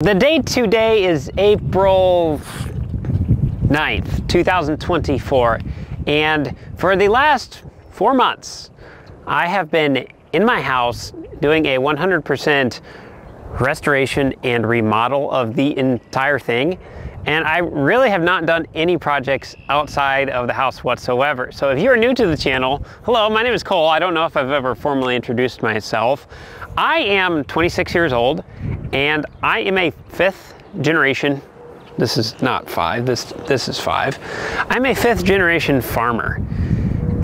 The date today is April 9th, 2024. And for the last four months, I have been in my house doing a 100% restoration and remodel of the entire thing. And I really have not done any projects outside of the house whatsoever. So if you are new to the channel, hello, my name is Cole. I don't know if I've ever formally introduced myself. I am 26 years old and I am a fifth generation this is not five, this, this is five. I'm a fifth generation farmer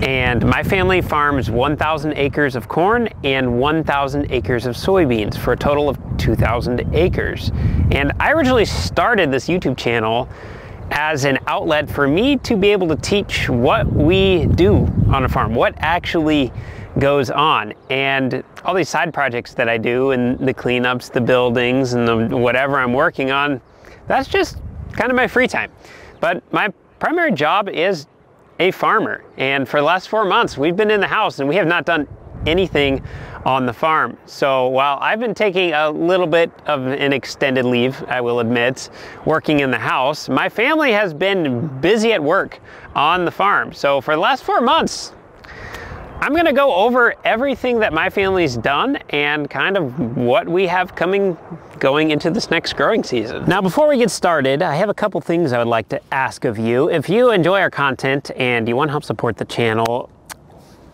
and my family farms 1,000 acres of corn and 1,000 acres of soybeans for a total of 2,000 acres. And I originally started this YouTube channel as an outlet for me to be able to teach what we do on a farm, what actually goes on. And all these side projects that I do and the cleanups, the buildings, and the whatever I'm working on, that's just kind of my free time. But my primary job is a farmer. And for the last four months, we've been in the house and we have not done anything on the farm. So while I've been taking a little bit of an extended leave, I will admit, working in the house, my family has been busy at work on the farm. So for the last four months, I'm gonna go over everything that my family's done and kind of what we have coming going into this next growing season. Now before we get started, I have a couple things I would like to ask of you. If you enjoy our content and you want to help support the channel,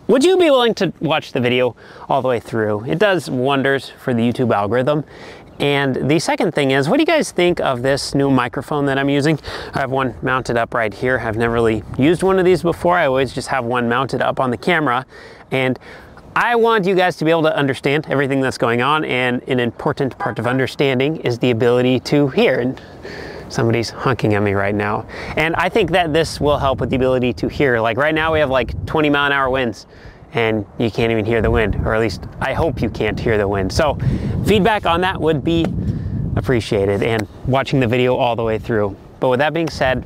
would you be willing to watch the video all the way through? It does wonders for the YouTube algorithm. And the second thing is, what do you guys think of this new microphone that I'm using? I have one mounted up right here. I've never really used one of these before. I always just have one mounted up on the camera. And I want you guys to be able to understand everything that's going on. And an important part of understanding is the ability to hear. And somebody's honking at me right now. And I think that this will help with the ability to hear. Like right now we have like 20 mile an hour winds and you can't even hear the wind, or at least I hope you can't hear the wind. So feedback on that would be appreciated and watching the video all the way through. But with that being said,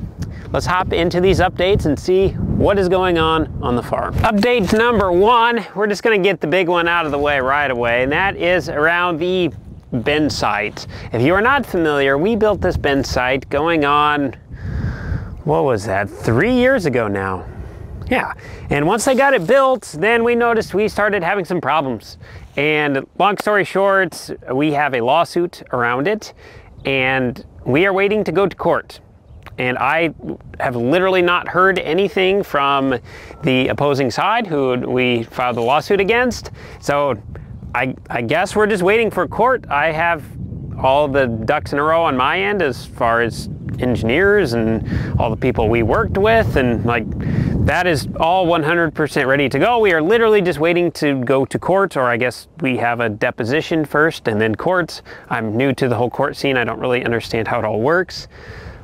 let's hop into these updates and see what is going on on the farm. Update number one, we're just gonna get the big one out of the way right away, and that is around the bin site. If you are not familiar, we built this bin site going on, what was that, three years ago now. Yeah, and once they got it built, then we noticed we started having some problems. And long story short, we have a lawsuit around it, and we are waiting to go to court. And I have literally not heard anything from the opposing side who we filed the lawsuit against. So I, I guess we're just waiting for court. I have all the ducks in a row on my end as far as engineers and all the people we worked with and like that is all 100% ready to go. We are literally just waiting to go to court, or I guess we have a deposition first and then courts. I'm new to the whole court scene. I don't really understand how it all works.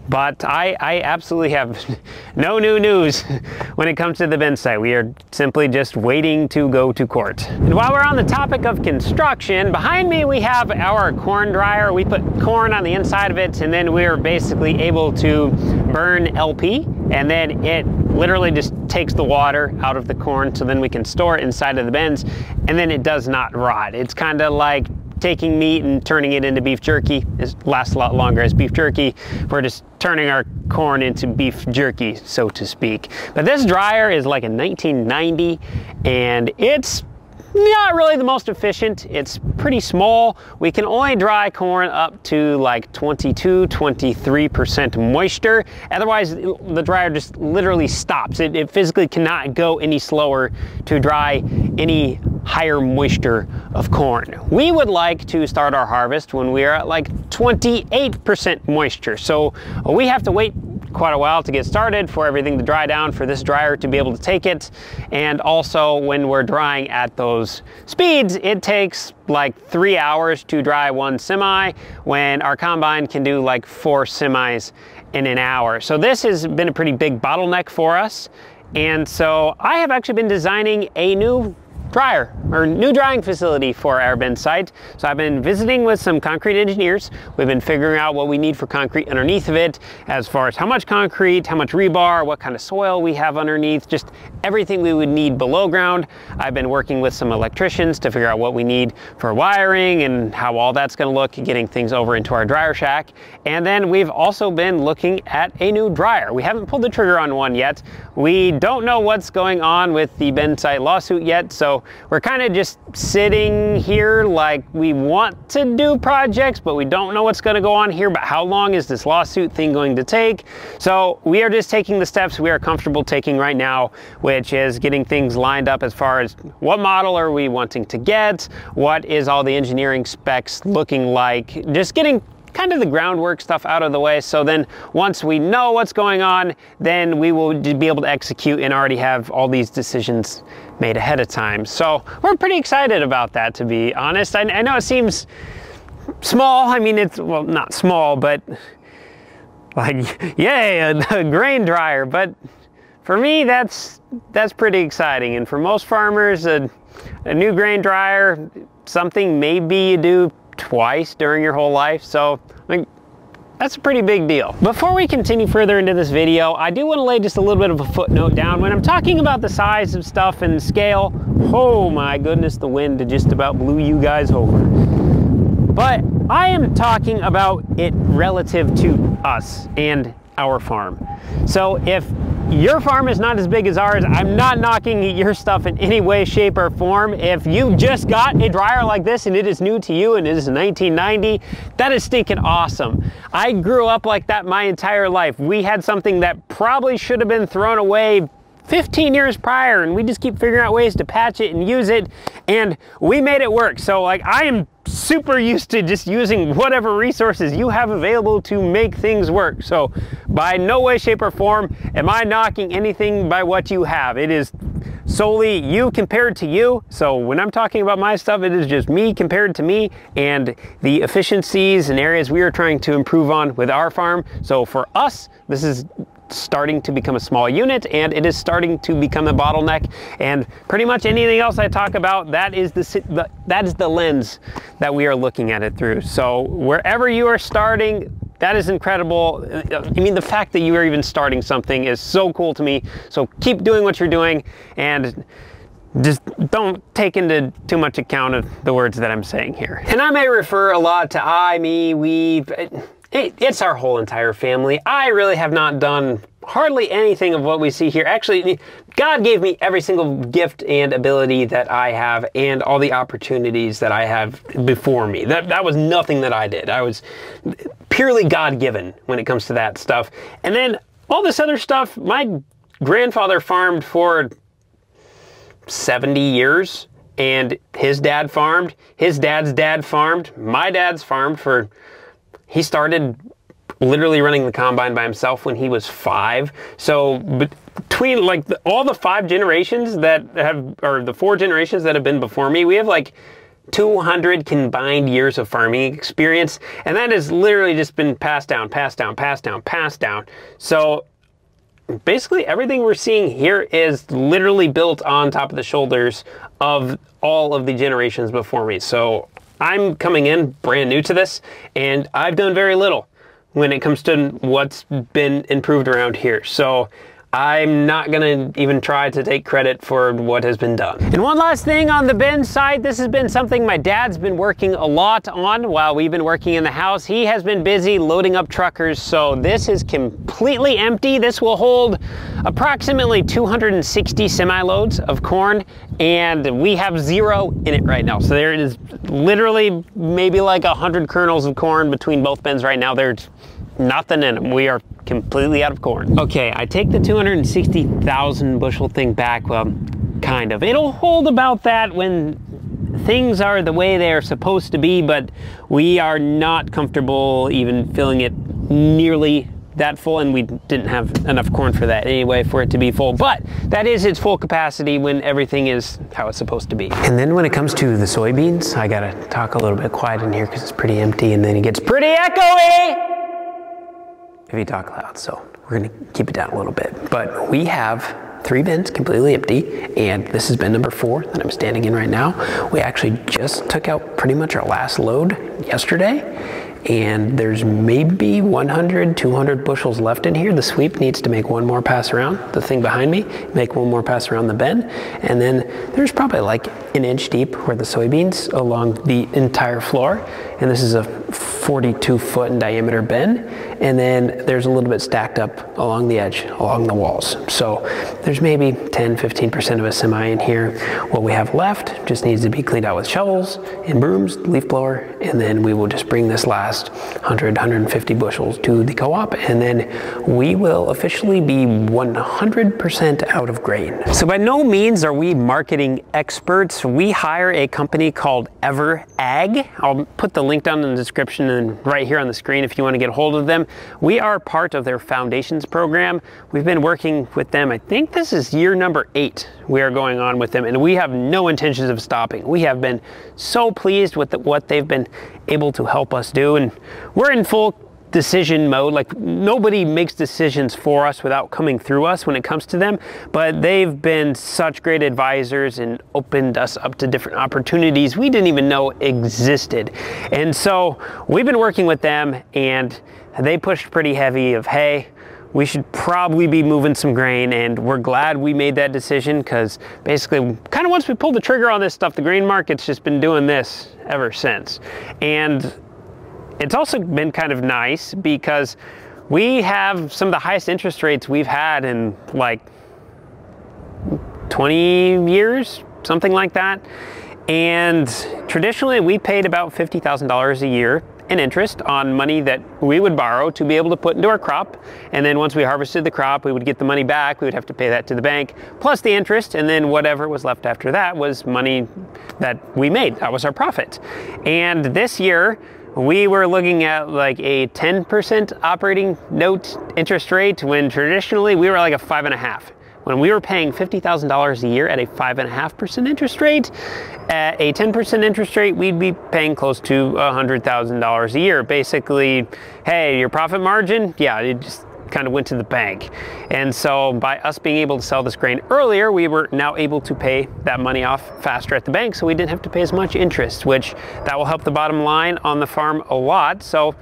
But I, I absolutely have no new news when it comes to the bin site. We are simply just waiting to go to court. And while we're on the topic of construction, behind me we have our corn dryer. We put corn on the inside of it and then we're basically able to burn LP and then it literally just takes the water out of the corn so then we can store it inside of the bins and then it does not rot. It's kind of like taking meat and turning it into beef jerky. Lasts a lot longer as beef jerky. We're just turning our corn into beef jerky, so to speak. But this dryer is like a 1990 and it's not really the most efficient. It's pretty small. We can only dry corn up to like 22, 23% moisture. Otherwise, the dryer just literally stops. It, it physically cannot go any slower to dry any higher moisture of corn. We would like to start our harvest when we are at like 28% moisture. So uh, we have to wait quite a while to get started for everything to dry down for this dryer to be able to take it. And also when we're drying at those speeds, it takes like three hours to dry one semi when our combine can do like four semis in an hour. So this has been a pretty big bottleneck for us. And so I have actually been designing a new dryer or new drying facility for our bin site. So I've been visiting with some concrete engineers. We've been figuring out what we need for concrete underneath of it, as far as how much concrete, how much rebar, what kind of soil we have underneath, just everything we would need below ground. I've been working with some electricians to figure out what we need for wiring and how all that's gonna look, getting things over into our dryer shack. And then we've also been looking at a new dryer. We haven't pulled the trigger on one yet. We don't know what's going on with the bin site lawsuit yet, so we're kind of just sitting here like we want to do projects, but we don't know what's going to go on here. But how long is this lawsuit thing going to take? So we are just taking the steps we are comfortable taking right now, which is getting things lined up as far as what model are we wanting to get, what is all the engineering specs looking like, just getting kind of the groundwork stuff out of the way. So then once we know what's going on, then we will be able to execute and already have all these decisions made ahead of time. So we're pretty excited about that, to be honest. I, I know it seems small. I mean, it's, well, not small, but like, yay, a, a grain dryer. But for me, that's, that's pretty exciting. And for most farmers, a, a new grain dryer, something maybe you do twice during your whole life. So I like, that's a pretty big deal. Before we continue further into this video, I do want to lay just a little bit of a footnote down. When I'm talking about the size of stuff and scale, oh my goodness, the wind just about blew you guys over. But I am talking about it relative to us and our farm. So if your farm is not as big as ours. I'm not knocking your stuff in any way, shape, or form. If you just got a dryer like this and it is new to you and it is 1990, that is stinking awesome. I grew up like that my entire life. We had something that probably should have been thrown away 15 years prior and we just keep figuring out ways to patch it and use it and we made it work. So like I am super used to just using whatever resources you have available to make things work. So by no way, shape or form am I knocking anything by what you have. It is solely you compared to you. So when I'm talking about my stuff, it is just me compared to me and the efficiencies and areas we are trying to improve on with our farm. So for us, this is starting to become a small unit and it is starting to become a bottleneck. And pretty much anything else I talk about that is the that is the lens that we are looking at it through. So wherever you are starting that is incredible. I mean the fact that you are even starting something is so cool to me. So keep doing what you're doing and just don't take into too much account of the words that I'm saying here. And I may refer a lot to I, me, we, it, it's our whole entire family. I really have not done hardly anything of what we see here. Actually, God gave me every single gift and ability that I have and all the opportunities that I have before me. That, that was nothing that I did. I was purely God given when it comes to that stuff. And then all this other stuff, my grandfather farmed for 70 years and his dad farmed, his dad's dad farmed, my dad's farmed for he started literally running the combine by himself when he was five. So between like the, all the five generations that have, or the four generations that have been before me, we have like 200 combined years of farming experience. And that has literally just been passed down, passed down, passed down, passed down. So basically everything we're seeing here is literally built on top of the shoulders of all of the generations before me. So I'm coming in brand new to this, and I've done very little when it comes to what's been improved around here. So I'm not gonna even try to take credit for what has been done. And one last thing on the bin side, this has been something my dad's been working a lot on while we've been working in the house. He has been busy loading up truckers, so this is completely empty. This will hold approximately 260 semi-loads of corn, and we have zero in it right now. So there is literally maybe like 100 kernels of corn between both bins right now. There's nothing in them. We are completely out of corn. Okay, I take the 260,000 bushel thing back, well, kind of. It'll hold about that when things are the way they are supposed to be, but we are not comfortable even filling it nearly that full and we didn't have enough corn for that anyway for it to be full but that is its full capacity when everything is how it's supposed to be and then when it comes to the soybeans i gotta talk a little bit quiet in here because it's pretty empty and then it gets pretty echoey you talk loud. So we're gonna keep it down a little bit. But we have three bins completely empty, and this is bin number four that I'm standing in right now. We actually just took out pretty much our last load yesterday and there's maybe 100, 200 bushels left in here. The sweep needs to make one more pass around the thing behind me, make one more pass around the bend, and then there's probably like an inch deep where the soybeans along the entire floor. And this is a 42 foot in diameter bin. And then there's a little bit stacked up along the edge, along the walls. So there's maybe 10, 15% of a semi in here. What we have left just needs to be cleaned out with shovels and brooms, leaf blower, and then we will just bring this last 100, 150 bushels to the co-op, and then we will officially be 100% out of grain. So by no means are we marketing experts. We hire a company called Ever Ag. I'll put the link down in the description and right here on the screen if you want to get a hold of them. We are part of their foundations program. We've been working with them, I think this is year number eight we are going on with them, and we have no intentions of stopping. We have been so pleased with the, what they've been able to help us do, and we're in full decision mode. Like nobody makes decisions for us without coming through us when it comes to them, but they've been such great advisors and opened us up to different opportunities we didn't even know existed. And so we've been working with them and they pushed pretty heavy of, hey, we should probably be moving some grain and we're glad we made that decision because basically kind of once we pulled the trigger on this stuff the grain market's just been doing this ever since and it's also been kind of nice because we have some of the highest interest rates we've had in like 20 years, something like that. And traditionally, we paid about $50,000 a year in interest on money that we would borrow to be able to put into our crop. And then once we harvested the crop, we would get the money back. We would have to pay that to the bank, plus the interest. And then whatever was left after that was money that we made. That was our profit. And this year, we were looking at like a 10% operating note interest rate when traditionally we were like a five and a half. When we were paying $50,000 a year at a 5.5% interest rate, at a 10% interest rate, we'd be paying close to $100,000 a year. Basically, hey, your profit margin, yeah, it just kind of went to the bank. And so by us being able to sell this grain earlier, we were now able to pay that money off faster at the bank so we didn't have to pay as much interest, which that will help the bottom line on the farm a lot. So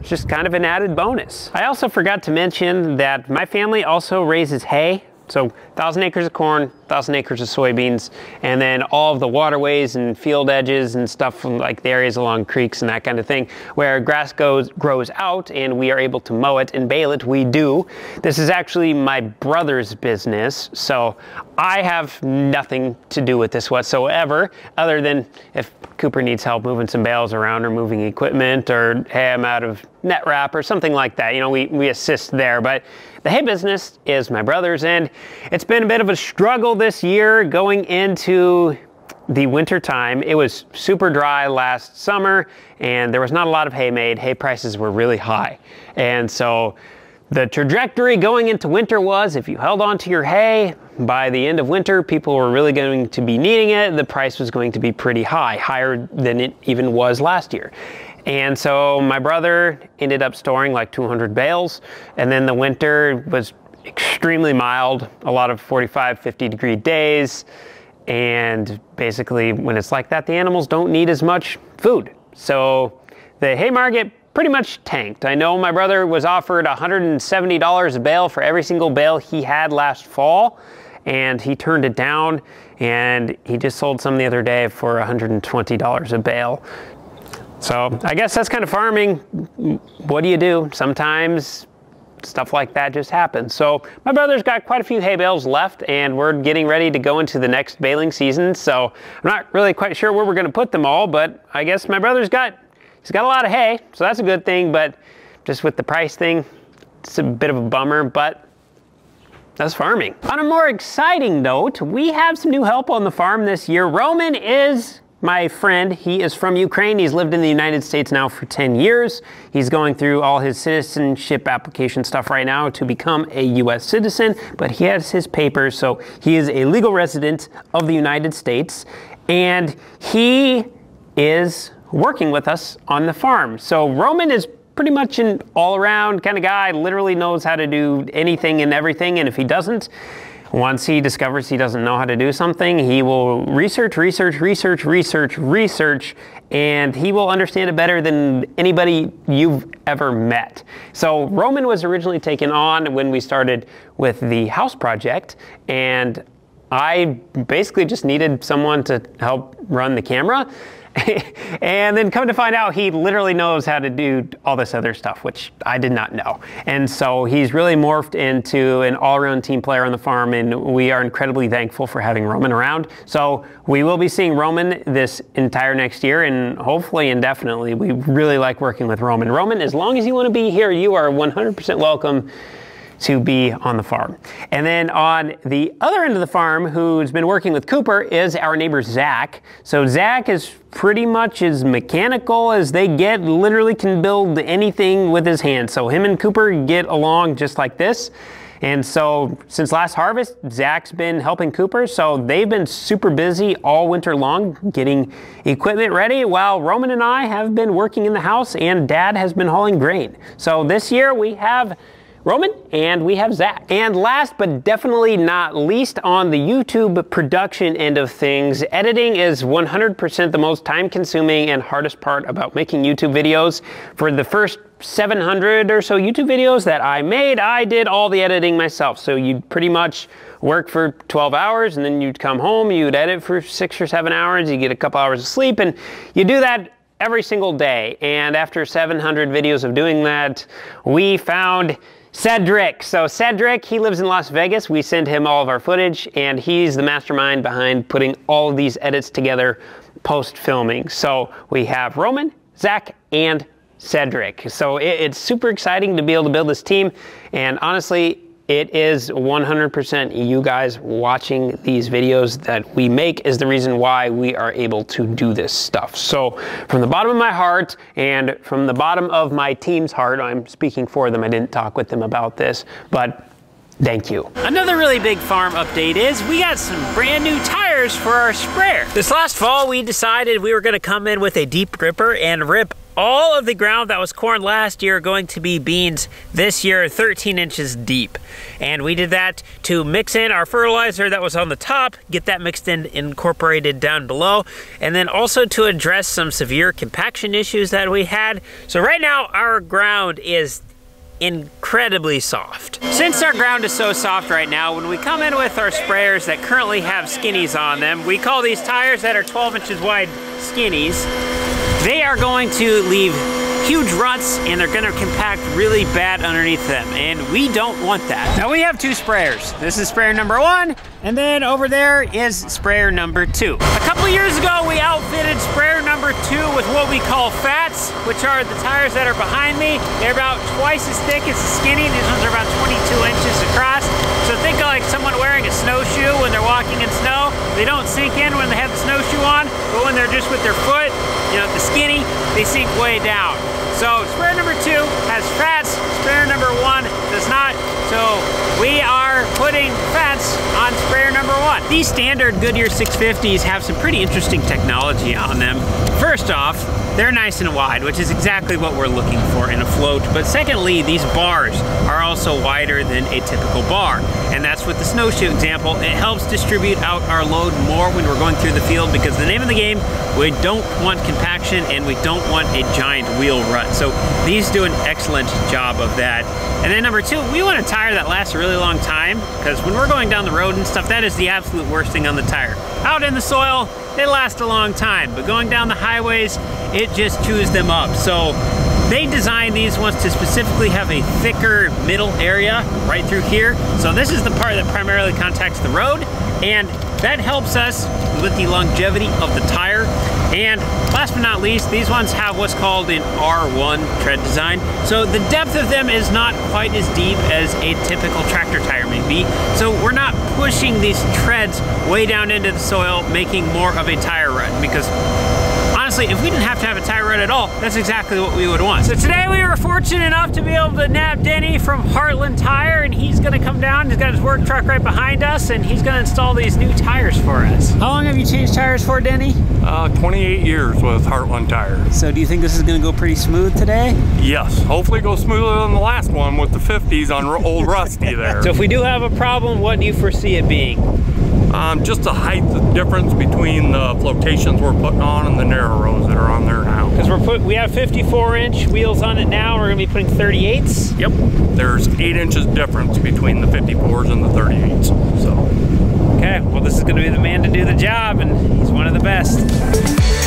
it's just kind of an added bonus. I also forgot to mention that my family also raises hay so 1,000 acres of corn, 1,000 acres of soybeans, and then all of the waterways and field edges and stuff like the areas along creeks and that kind of thing, where grass goes grows out and we are able to mow it and bale it, we do. This is actually my brother's business, so I have nothing to do with this whatsoever, other than if Cooper needs help moving some bales around or moving equipment or hey, I'm out of net wrap or something like that. You know, we, we assist there, but the hay business is my brother's, and it's been a bit of a struggle this year going into the winter time. It was super dry last summer, and there was not a lot of hay made. Hay prices were really high. And so the trajectory going into winter was if you held on to your hay, by the end of winter, people were really going to be needing it. The price was going to be pretty high, higher than it even was last year. And so my brother ended up storing like 200 bales. And then the winter was extremely mild, a lot of 45, 50 degree days. And basically, when it's like that, the animals don't need as much food. So the hay market pretty much tanked. I know my brother was offered $170 a bale for every single bale he had last fall, and he turned it down. And he just sold some the other day for $120 a bale. So I guess that's kind of farming. What do you do? Sometimes stuff like that just happens. So my brother's got quite a few hay bales left and we're getting ready to go into the next baling season. So I'm not really quite sure where we're going to put them all, but I guess my brother's got, he's got a lot of hay. So that's a good thing, but just with the price thing, it's a bit of a bummer, but that's farming. On a more exciting note, we have some new help on the farm this year. Roman is my friend, he is from Ukraine. He's lived in the United States now for 10 years. He's going through all his citizenship application stuff right now to become a U.S. citizen, but he has his papers, so he is a legal resident of the United States, and he is working with us on the farm. So Roman is pretty much an all-around kind of guy, literally knows how to do anything and everything, and if he doesn't, once he discovers he doesn't know how to do something, he will research, research, research, research, research, and he will understand it better than anybody you've ever met. So Roman was originally taken on when we started with the house project, and I basically just needed someone to help run the camera. and then come to find out he literally knows how to do all this other stuff, which I did not know. And so he's really morphed into an all-around team player on the farm, and we are incredibly thankful for having Roman around. So we will be seeing Roman this entire next year, and hopefully indefinitely. We really like working with Roman. Roman, as long as you want to be here, you are 100% welcome to be on the farm. And then on the other end of the farm, who's been working with Cooper, is our neighbor Zach. So Zach is pretty much as mechanical as they get, literally can build anything with his hands. So him and Cooper get along just like this. And so since last harvest, Zach's been helping Cooper. So they've been super busy all winter long getting equipment ready while Roman and I have been working in the house and dad has been hauling grain. So this year we have Roman, and we have Zach. And last but definitely not least on the YouTube production end of things, editing is 100% the most time consuming and hardest part about making YouTube videos. For the first 700 or so YouTube videos that I made, I did all the editing myself. So you'd pretty much work for 12 hours and then you'd come home, you'd edit for six or seven hours, you get a couple hours of sleep, and you do that every single day. And after 700 videos of doing that, we found Cedric. So Cedric, he lives in Las Vegas. We send him all of our footage, and he's the mastermind behind putting all of these edits together post-filming. So we have Roman, Zach, and Cedric. So it, it's super exciting to be able to build this team, and honestly, it is 100% you guys watching these videos that we make is the reason why we are able to do this stuff. So from the bottom of my heart and from the bottom of my team's heart, I'm speaking for them. I didn't talk with them about this, but Thank you. Another really big farm update is we got some brand new tires for our sprayer. This last fall, we decided we were gonna come in with a deep ripper and rip all of the ground that was corn last year going to be beans this year 13 inches deep and we did that to mix in our fertilizer that was on the top get that mixed in incorporated down below and then also to address some severe compaction issues that we had so right now our ground is incredibly soft. Since our ground is so soft right now, when we come in with our sprayers that currently have skinnies on them, we call these tires that are 12 inches wide skinnies, they are going to leave huge ruts and they're gonna compact really bad underneath them and we don't want that. Now we have two sprayers. This is sprayer number one and then over there is sprayer number two. A couple years ago we outfitted sprayer number two with what we call fats which are the tires that are behind me. They're about twice as thick as the skinny. These ones are about 22 inches across. So think of like someone wearing a snowshoe when they're walking in snow. They don't sink in when they have the snowshoe on but when they're just with their foot you know, the skinny, they sink way down. So sprayer number two has fats, sprayer number one does not. So we are putting fence on sprayer number one. These standard Goodyear 650s have some pretty interesting technology on them. First off, they're nice and wide, which is exactly what we're looking for in a float. But secondly, these bars are also wider than a typical bar. And that's with the snowshoe example. It helps distribute out our load more when we're going through the field because the name of the game, we don't want compaction and we don't want a giant wheel rut. So these do an excellent job of that. And then number two, we want a tire that lasts a really long time because when we're going down the road and stuff, that is the absolute worst thing on the tire. Out in the soil, they last a long time, but going down the highways, it just chews them up. So they designed these ones to specifically have a thicker middle area right through here. So this is the part that primarily contacts the road and that helps us with the longevity of the tire. And last but not least, these ones have what's called an R1 tread design. So the depth of them is not quite as deep as a typical tractor tire may be. So we're not pushing these treads way down into the soil, making more of a tire rut because honestly, if we didn't have to have a tire rod at all, that's exactly what we would want. So today we were fortunate enough to be able to nab Denny from Heartland Tire and he's gonna come down, he's got his work truck right behind us and he's gonna install these new tires for us. How long have you changed tires for, Denny? Uh, 28 years with Heartland Tire. So do you think this is gonna go pretty smooth today? Yes, hopefully go smoother than the last one with the 50s on old Rusty there. So if we do have a problem, what do you foresee it being? Um, just the height the difference between the flotations we're putting on and the narrow rows that are on there now. Because we're put, we have 54 inch wheels on it now. We're gonna be putting 38s. Yep, there's eight inches difference between the 54s and the 38s. So, okay, well this is gonna be the man to do the job, and he's one of the best.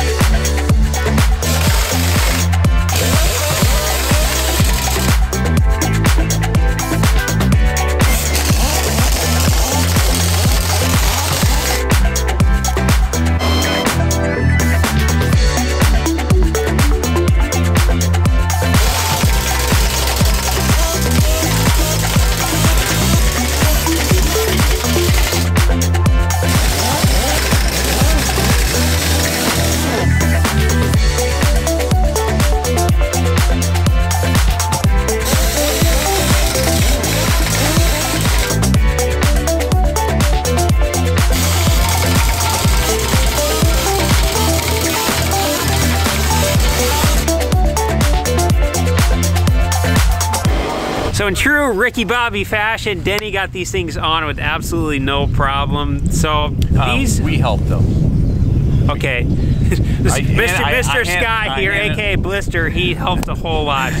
True Ricky Bobby fashion, Denny got these things on with absolutely no problem. So these um, we helped them. Okay. This I- Mr. I- Mr. I- Scott I- here, aka Blister, he helped a whole lot.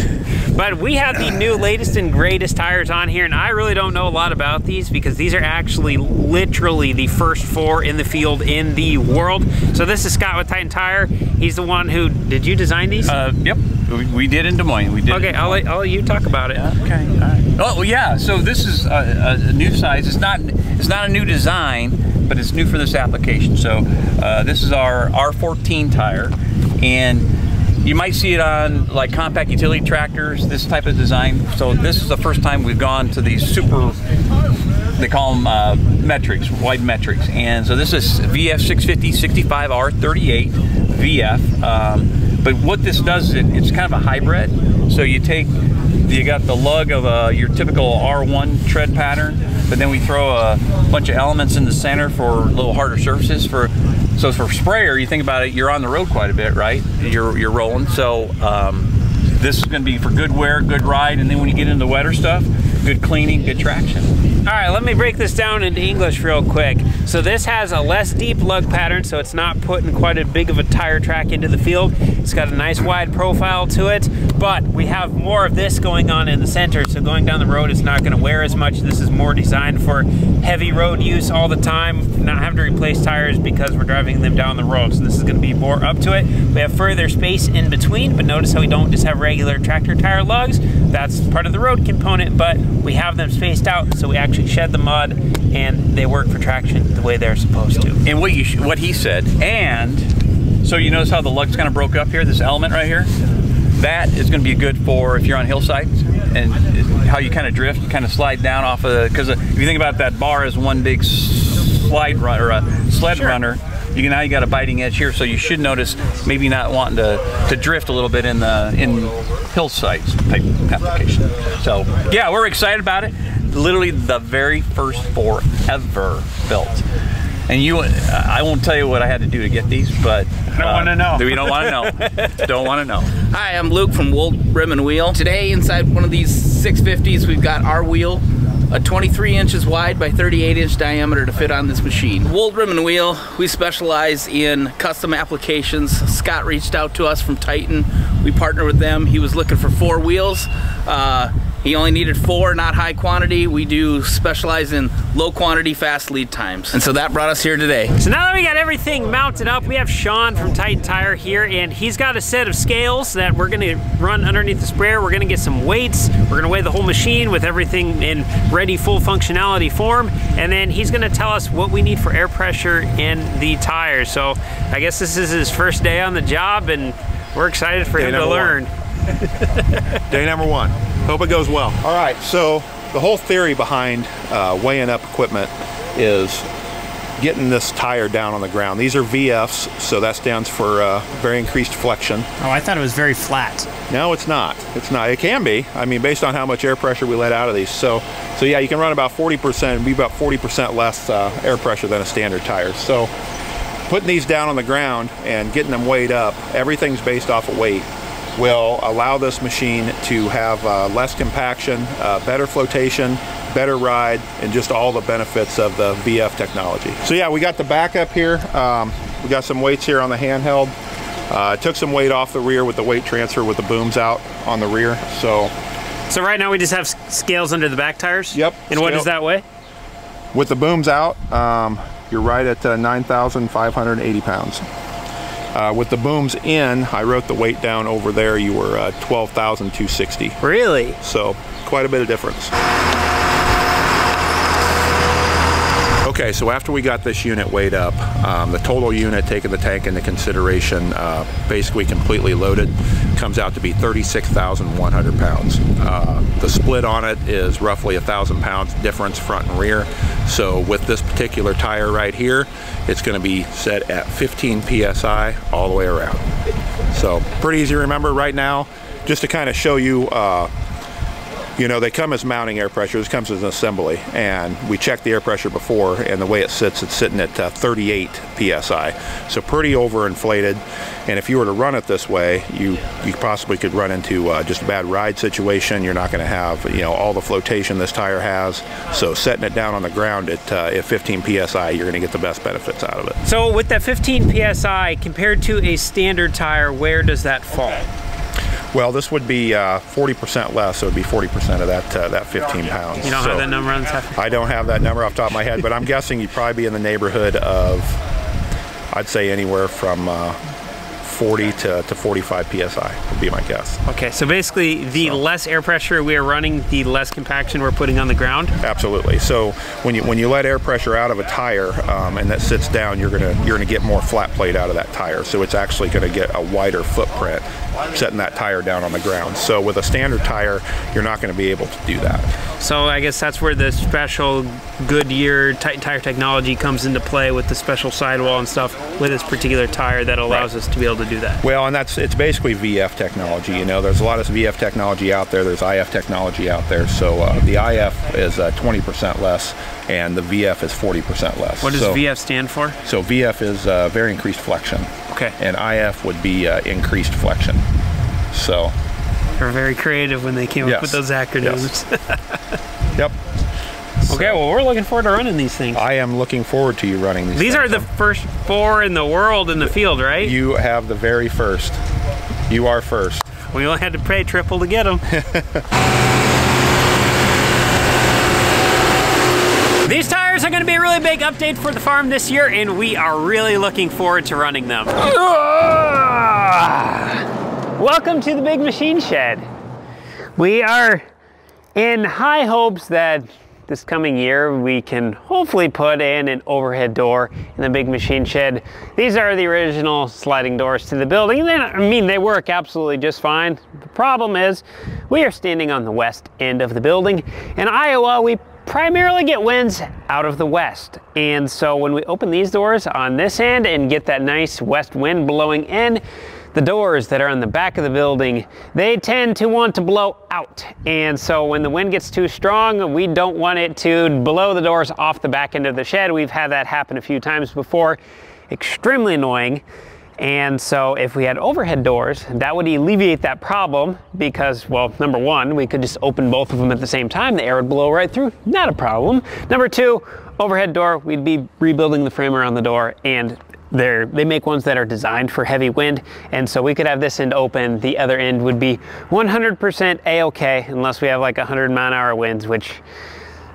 But we have the new latest and greatest tires on here, and I really don't know a lot about these because these are actually literally the first four in the field in the world. So this is Scott with Titan Tire. He's the one who did you design these? Uh, yep, we, we did in Des Moines. We did. okay, I'll let, I'll let you talk about it. Okay. All right. Oh yeah. So this is a, a new size. It's not. It's not a new design, but it's new for this application. So uh, this is our R14 tire, and you might see it on like compact utility tractors. This type of design. So this is the first time we've gone to these super. They call them uh, metrics, wide metrics, and so this is VF 650 65 R38 VF. Um, but what this does is it, it's kind of a hybrid. So you take you got the lug of uh, your typical R1 tread pattern, but then we throw a bunch of elements in the center for a little harder surfaces. For so for sprayer, you think about it, you're on the road quite a bit, right? You're you're rolling. So um, this is going to be for good wear, good ride, and then when you get into the wetter stuff, good cleaning, good traction. All right, let me break this down into English real quick. So this has a less deep lug pattern, so it's not putting quite as big of a tire track into the field. It's got a nice wide profile to it, but we have more of this going on in the center, so going down the road it's not gonna wear as much. This is more designed for heavy road use all the time, not having to replace tires because we're driving them down the road. So this is gonna be more up to it. We have further space in between, but notice how we don't just have regular tractor tire lugs. That's part of the road component, but we have them spaced out so we actually shed the mud and they work for traction the way they're supposed to. And what you sh- what he said, and so you notice how the lug's kind of broke up here, this element right here. That is going to be good for if you're on hillsides and how you kind of drift, you kind of slide down off of because if you think about that bar as one big slide run or a sled runner, you can now you got a biting edge here, so you should notice maybe not wanting to, to drift a little bit in the in hillsides type application. So yeah, we're excited about it. Literally the very first four ever built. And you, I won't tell you what I had to do to get these, but I don't wanna uh, know. We don't want to know. don't want to know. Hi, I'm Luke from Wold Rim and Wheel. Today, inside one of these 650s, we've got our wheel, a 23 inches wide by 38 inch diameter to fit on this machine. Wold Rim and Wheel, we specialize in custom applications. Scott reached out to us from Titan. We partner with them. He was looking for four wheels. Uh, he only needed four, not high quantity. We do specialize in low quantity, fast lead times. And so that brought us here today. So now that we got everything mounted up, we have Sean from Titan Tire here, and he's got a set of scales that we're gonna run underneath the sprayer. We're gonna get some weights. We're gonna weigh the whole machine with everything in ready full functionality form, and then he's gonna tell us what we need for air pressure in the tires. So I guess this is his first day on the job, and we're excited for Day him to number one. learn. Day number one. Hope it goes well. All right, so the whole theory behind uh, weighing up equipment is getting this tire down on the ground. These are VFs, so that stands for uh, very increased flexion. Oh, I thought it was very flat. No, it's not. It's not. It can be. I mean, based on how much air pressure we let out of these. So, so yeah, you can run about 40%, be about 40% less uh, air pressure than a standard tire. So, putting these down on the ground and getting them weighed up, everything's based off of weight will allow this machine to have uh, less compaction, uh, better flotation, better ride, and just all the benefits of the VF technology. So yeah, we got the backup here. Um, we got some weights here on the handheld. Uh, took some weight off the rear with the weight transfer with the booms out on the rear. So So right now we just have scales under the back tires? Yep, And what does that weigh? with the booms out, um, you're right at uh, 9,580 pounds. Uh, with the booms in, I wrote the weight down over there. You were uh, 12,260. Really? So quite a bit of difference. Okay, so after we got this unit weighed up, um, the total unit, taking the tank into consideration, uh, basically completely loaded, comes out to be 36,100 pounds. Uh, the split on it is roughly a thousand pounds difference front and rear. So with this particular tire right here, it's going to be set at 15 psi all the way around. So pretty easy to remember right now. Just to kind of show you uh, you know, they come as mounting air pressure. This comes as an assembly, and we checked the air pressure before, and the way it sits, it's sitting at uh, 38 psi, so pretty overinflated. And if you were to run it this way, you you possibly could run into uh, just a bad ride situation. You're not going to have you know all the flotation this tire has. So setting it down on the ground at uh, at 15 psi, you're going to get the best benefits out of it. So with that 15 psi compared to a standard tire, where does that fall? Well, this would be uh, 40% less, so it would be 40% of that uh, that 15 pounds. You don't So- have that number on top? I don't have that number off the top of my head, but I'm guessing you'd probably be in the neighborhood of, I'd say anywhere from uh, 40 to, to 45 psi would be my guess. Okay, so basically the less air pressure we are running, the less compaction we're putting on the ground. Absolutely. So when you when you let air pressure out of a tire um, and that sits down, you're gonna you're gonna get more flat plate out of that tire. So it's actually gonna get a wider footprint setting that tire down on the ground. So with a standard tire, you're not gonna be able to do that. So I guess that's where the special Goodyear Titan tire technology comes into play with the special sidewall and stuff with this particular tire that allows us to be able to do that. Well, and that's it's basically VF technology. You know, there's a lot of VF technology out there. There's IF technology out there. So uh, the IF is uh, 20% less, and the VF is 40% less. What does so, VF stand for? So VF is uh, very increased flexion, Okay, and IF would be uh, increased flexion. So, they're very creative when they came up with those acronyms. yep. Okay, well we're looking forward to running these things. I am looking forward to you running these. These are things. the first four in the world in the field, right? You have the very first. You are first. we only had to pay triple to get them. These tires are going to be a really big update for the farm this year, and we are really looking forward to running them. Welcome to the Big Machine Shed. We are in high hopes that this coming year we can hopefully put in an overhead door in the Big Machine Shed. These are the original sliding doors to the building. They, I mean, they work absolutely just fine. The problem is we are standing on the west end of the building. In Iowa, we primarily get winds out of the west. And so when we open these doors on this end and get that nice west wind blowing in, the doors that are on the back of the building, they tend to want to blow out. And so when the wind gets too strong, we don't want it to blow the doors off the back end of the shed. We've had that happen a few times before. Extremely annoying. And so if we had overhead doors, that would alleviate that problem because, well, number one, we could just open both of them at the same time. The air would blow right through. Not a problem. Number two, overhead door, we'd be rebuilding the frame around the door and they're, they make ones that are designed for heavy wind, and so we could have this end open. The other end would be 100% a-okay, unless we have like 100 mile an hour winds, which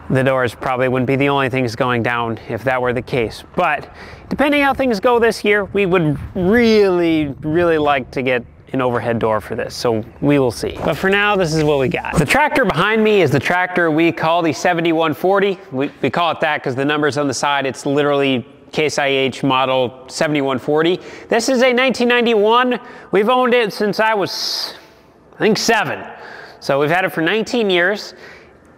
the doors probably wouldn't be the only things going down if that were the case. But depending how things go this year, we would really, really like to get an overhead door for this, so we will see. But for now, this is what we got. The tractor behind me is the tractor we call the 7140. We, we call it that because the numbers on the side, it's literally Case IH model 7140. This is a 1991. We've owned it since I was, I think, seven. So we've had it for 19 years.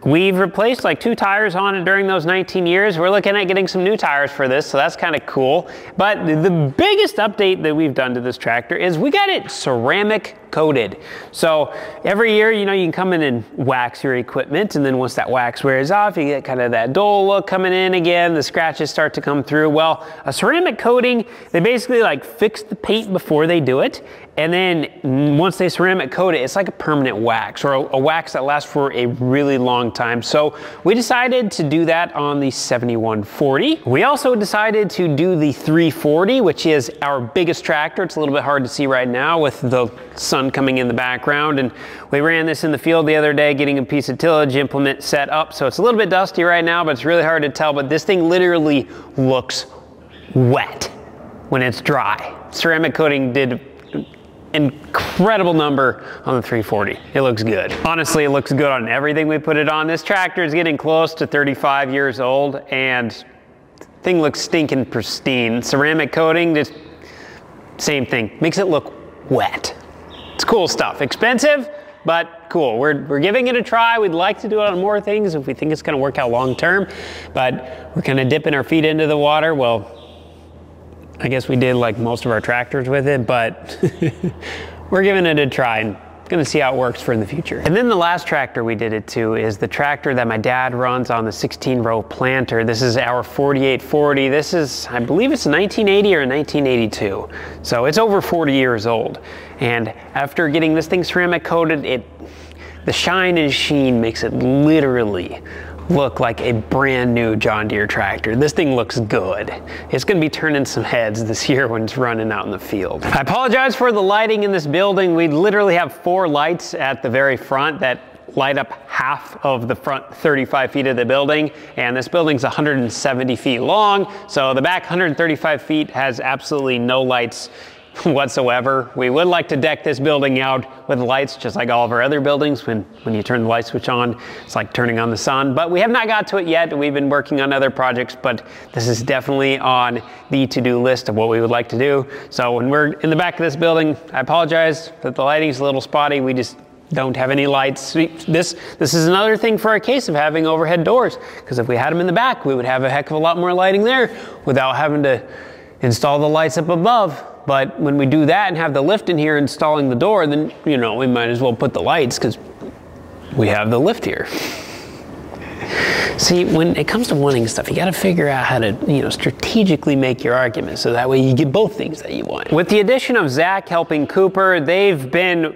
We've replaced like two tires on it during those 19 years. We're looking at getting some new tires for this, so that's kind of cool. But the biggest update that we've done to this tractor is we got it ceramic coated. So every year, you know, you can come in and wax your equipment, and then once that wax wears off, you get kind of that dull look coming in again. The scratches start to come through. Well, a ceramic coating, they basically like fix the paint before they do it, and then once they ceramic coat it, it's like a permanent wax or a, a, wax that lasts for a really long time. So we decided to do that on the 7140. We also decided to do the 340, which is our biggest tractor. It's a little bit hard to see right now with the sun coming in the background. And we ran this in the field the other day, getting a piece of tillage implement set up. So it's a little bit dusty right now, but it's really hard to tell. But this thing literally looks wet when it's dry. Ceramic coating did incredible number on the 340. It looks good. Honestly, it looks good on everything we put it on. This tractor is getting close to 35 years old and thing looks stinking pristine. Ceramic coating, just same thing. Makes it look wet. It's cool stuff. Expensive, but cool. We're, we're giving it a try. We'd like to do it on more things if we think it's going to work out long term, but we're kind of dipping our feet into the water. Well, I guess we did like most of our tractors with it, but we're giving it a try and gonna see how it works for in the future. And then the last tractor we did it to is the tractor that my dad runs on the 16 row planter. This is our 4840. This is, I believe it's 1980 or 1982. So it's over 40 years old. And after getting this thing ceramic coated, it, the shine and sheen makes it literally look like a brand new John Deere tractor. This thing looks good. It's gonna be turning some heads this year when it's running out in the field. I apologize for the lighting in this building. We literally have four lights at the very front that light up half of the front 35 feet of the building and this building's 170 feet long so the back 135 feet has absolutely no lights whatsoever. We would like to deck this building out with lights, just like all of our other buildings. When, when you turn the light switch on, it's like turning on the sun. But we have not got to it yet. We've been working on other projects, but this is definitely on the to-do list of what we would like to do. So when we're in the back of this building, I apologize that the lighting's a little spotty. We just don't have any lights. This, this is another thing for our case of having overhead doors, because if we had them in the back, we would have a heck of a lot more lighting there without having to install the lights up above. But when we do that and have the lift in here installing the door, then, you know, we might as well put the lights because we have the lift here. See, when it comes to wanting stuff, you got to figure out how to, you know, strategically make your argument so that way you get both things that you want. With the addition of Zach helping Cooper, they've been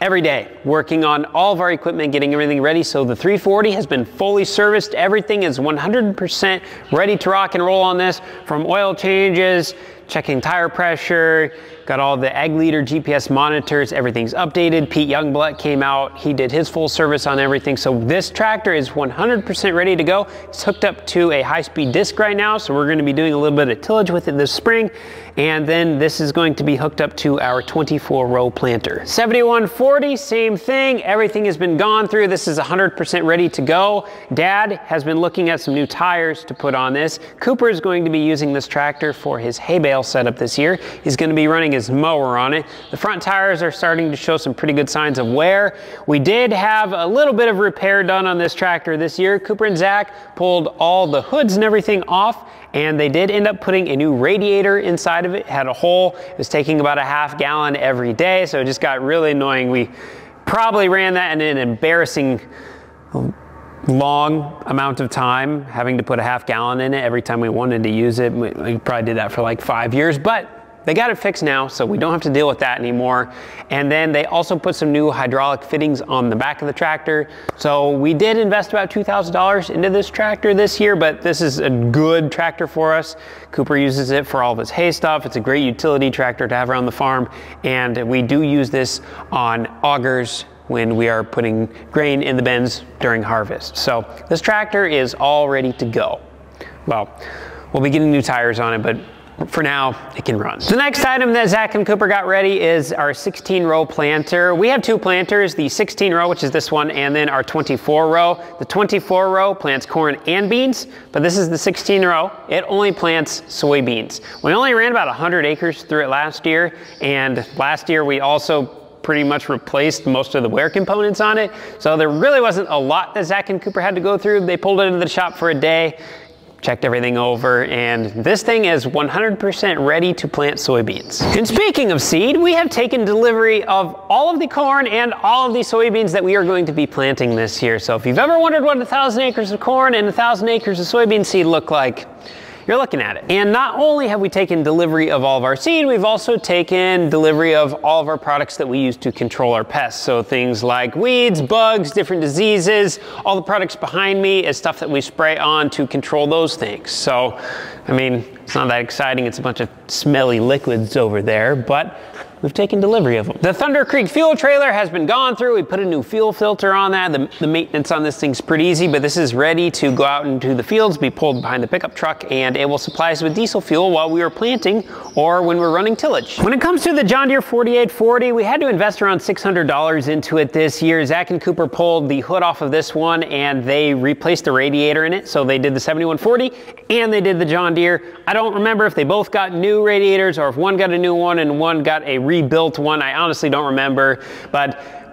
every day working on all of our equipment, getting everything ready. So the 340 has been fully serviced. Everything is 100% ready to rock and roll on this from oil changes checking tire pressure, got all the ag leader GPS monitors, everything's updated. Pete Youngblood came out, he did his full service on everything. So this tractor is 100% ready to go. It's hooked up to a high-speed disc right now, so we're gonna be doing a little bit of tillage with it this spring. And then this is going to be hooked up to our 24 row planter. 7140, same thing. Everything has been gone through. This is 100% ready to go. Dad has been looking at some new tires to put on this. Cooper is going to be using this tractor for his hay bale setup this year. He's going to be running his mower on it. The front tires are starting to show some pretty good signs of wear. We did have a little bit of repair done on this tractor this year. Cooper and Zach pulled all the hoods and everything off and they did end up putting a new radiator inside of it. it had a hole. It was taking about a half gallon every day, so it just got really annoying. We probably ran that in an embarrassing long amount of time, having to put a half gallon in it every time we wanted to use it. We, we probably did that for like five years, but they got it fixed now, so we don't have to deal with that anymore. And then they also put some new hydraulic fittings on the back of the tractor. So we did invest about $2,000 into this tractor this year, but this is a good tractor for us. Cooper uses it for all of his hay stuff. It's a great utility tractor to have around the farm. And we do use this on augers, when we are putting grain in the bins during harvest. So this tractor is all ready to go. Well, we'll be getting new tires on it, but for now, it can run. The next item that Zach and Cooper got ready is our 16 row planter. We have two planters, the 16 row, which is this one, and then our 24 row. The 24 row plants corn and beans, but this is the 16 row. It only plants soybeans. We only ran about 100 acres through it last year, and last year we also pretty much replaced most of the wear components on it. So there really wasn't a lot that Zach and Cooper had to go through. They pulled it into the shop for a day, checked everything over, and this thing is 100% ready to plant soybeans. And speaking of seed, we have taken delivery of all of the corn and all of the soybeans that we are going to be planting this year. So if you've ever wondered what a thousand acres of corn and a thousand acres of soybean seed look like, you're looking at it. And not only have we taken delivery of all of our seed, we've also taken delivery of all of our products that we use to control our pests. So things like weeds, bugs, different diseases, all the products behind me is stuff that we spray on to control those things. So, I mean, it's not that exciting. It's a bunch of smelly liquids over there, but we've taken delivery of them. The Thunder Creek fuel trailer has been gone through. We put a new fuel filter on that. The, the, maintenance on this thing's pretty easy, but this is ready to go out into the fields, be pulled behind the pickup truck, and it will supply us with diesel fuel while we are planting or when we're running tillage. When it comes to the John Deere 4840, we had to invest around $600 into it this year. Zach and Cooper pulled the hood off of this one and they replaced the radiator in it. So they did the 7140 and they did the John Deere. I don't remember if they both got new radiators or if one got a new one and one got a rebuilt one. I honestly don't remember, but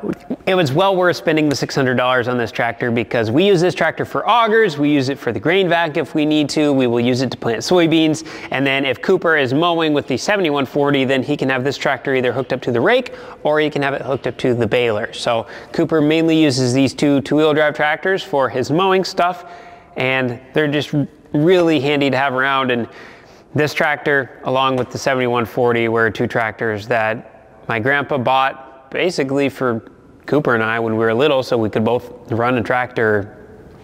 it was well worth spending the $600 on this tractor because we use this tractor for augers, we use it for the grain vac if we need to, we will use it to plant soybeans, and then if Cooper is mowing with the 7140, then he can have this tractor either hooked up to the rake or he can have it hooked up to the baler. So Cooper mainly uses these two two-wheel drive tractors for his mowing stuff, and they're just really handy to have around. And this tractor, along with the 7140, were two tractors that my grandpa bought basically for Cooper and I when we were little so we could both run a tractor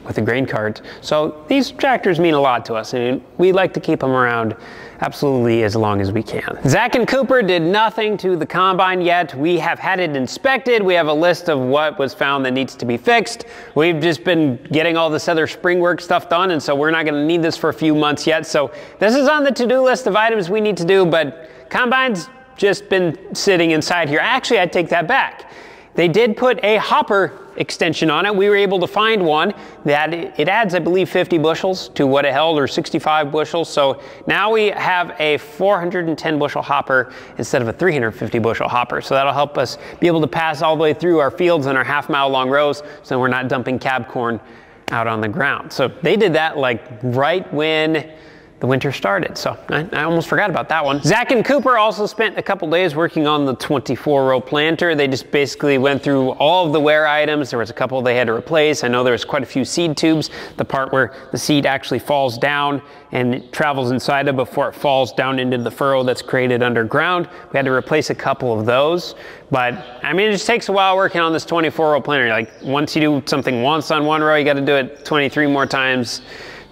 with the grain carts. So these tractors mean a lot to us and we like to keep them around absolutely as long as we can. Zach and Cooper did nothing to the combine yet. We have had it inspected. We have a list of what was found that needs to be fixed. We've just been getting all this other spring work stuff done and so we're not gonna need this for a few months yet. So this is on the to-do list of items we need to do, but combine's just been sitting inside here. Actually, I take that back. They did put a hopper extension on it. We were able to find one that it adds, I believe, 50 bushels to what it held, or 65 bushels. So now we have a 410 bushel hopper instead of a 350 bushel hopper. So that'll help us be able to pass all the way through our fields and our half mile long rows so we're not dumping cab corn out on the ground. So they did that like right when the winter started. So I, I, almost forgot about that one. Zach and Cooper also spent a couple days working on the 24 row planter. They just basically went through all of the wear items. There was a couple they had to replace. I know there was quite a few seed tubes, the part where the seed actually falls down and it travels inside of before it falls down into the furrow that's created underground. We had to replace a couple of those. But I mean, it just takes a while working on this 24 row planter. Like once you do something once on one row, you got to do it 23 more times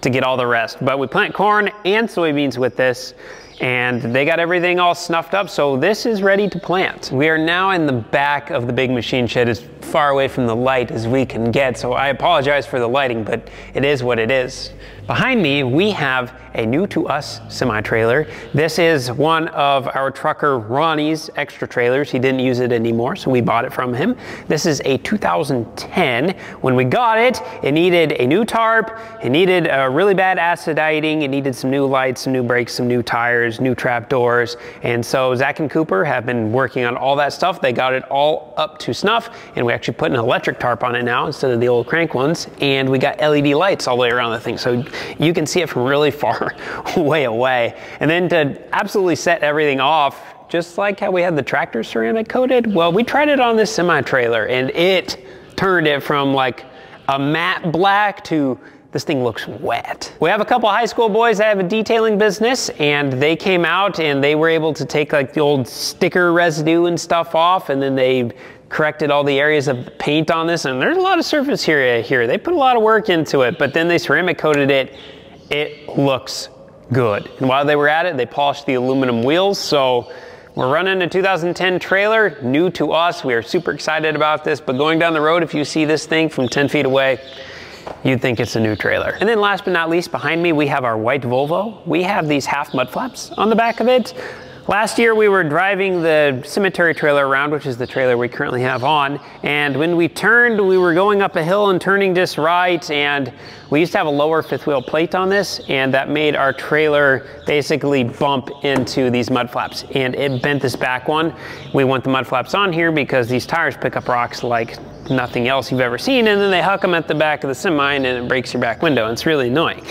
to get all the rest. But we plant corn and soybeans with this and they got everything all snuffed up so this is ready to plant. We are now in the back of the big machine shed as far away from the light as we can get so I apologize for the lighting but it is what it is. Behind me we have a new to us semi-trailer. This is one of our trucker Ronnie's extra trailers. He didn't use it anymore, so we bought it from him. This is a 2010. When we got it, it needed a new tarp, it needed a really bad aciditing, it needed some new lights, some new brakes, some new tires, new trap doors. And so Zach and Cooper have been working on all that stuff. They got it all up to snuff, and we actually put an electric tarp on it now instead of the old crank ones. And we got LED lights all the way around the thing, so you can see it from really far way away. And then to absolutely set everything off, just like how we had the tractor ceramic coated, well, we tried it on this semi-trailer and it turned it from like a matte black to this thing looks wet. We have a couple high school boys that have a detailing business and they came out and they were able to take like the old sticker residue and stuff off and then they corrected all the areas of paint on this and there's a lot of surface area here. They put a lot of work into it, but then they ceramic coated it. It looks good. And while they were at it, they polished the aluminum wheels. So we're running a 2010 trailer, new to us. We are super excited about this, but going down the road, if you see this thing from 10 feet away, you'd think it's a new trailer. And then last but not least, behind me, we have our white Volvo. We have these half mud flaps on the back of it. Last year we were driving the cemetery trailer around, which is the trailer we currently have on, and when we turned, we were going up a hill and turning just right, and we used to have a lower fifth wheel plate on this, and that made our trailer basically bump into these mud flaps, and it bent this back one. We want the mud flaps on here because these tires pick up rocks like nothing else you've ever seen, and then they huck them at the back of the semi, and it breaks your back window, and it's really annoying.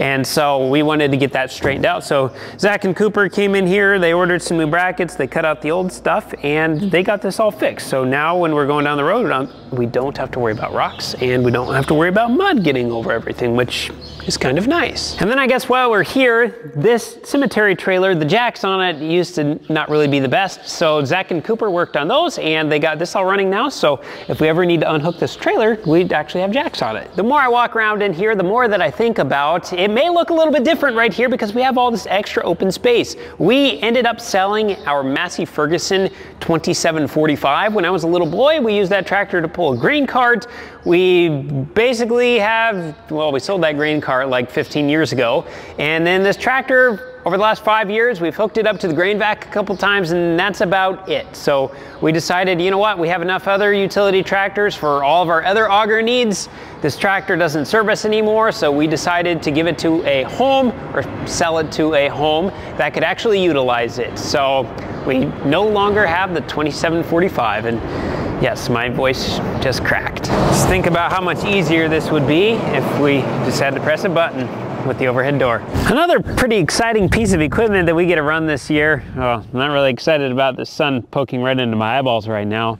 And so we wanted to get that straightened out. So Zach and Cooper came in here, they ordered some new brackets, they cut out the old stuff, and they got this all fixed. So now when we're going down the road, um, we don't have to worry about rocks, and we don't have to worry about mud getting over everything, which is kind of nice. And then I guess while we're here, this cemetery trailer, the jacks on it used to not really be the best. So Zach and Cooper worked on those and they got this all running now. So if we ever need to unhook this trailer, we'd actually have jacks on it. The more I walk around in here, the more that I think about, it may look a little bit different right here because we have all this extra open space. We ended up selling our Massey Ferguson 2745. When I was a little boy, we used that tractor to pull a grain cart. We basically have, well, we sold that grain cart like 15 years ago. And then this tractor, over the last five years, we've hooked it up to the grain vac a couple times and that's about it. So we decided, you know what, we have enough other utility tractors for all of our other auger needs. This tractor doesn't serve us anymore, so we decided to give it to a home or sell it to a home that could actually utilize it. So we no longer have the 2745 and yes, my voice just cracked. Just think about how much easier this would be if we just had to press a button with the overhead door. Another pretty exciting piece of equipment that we get to run this year. Well, I'm not really excited about the sun poking right into my eyeballs right now.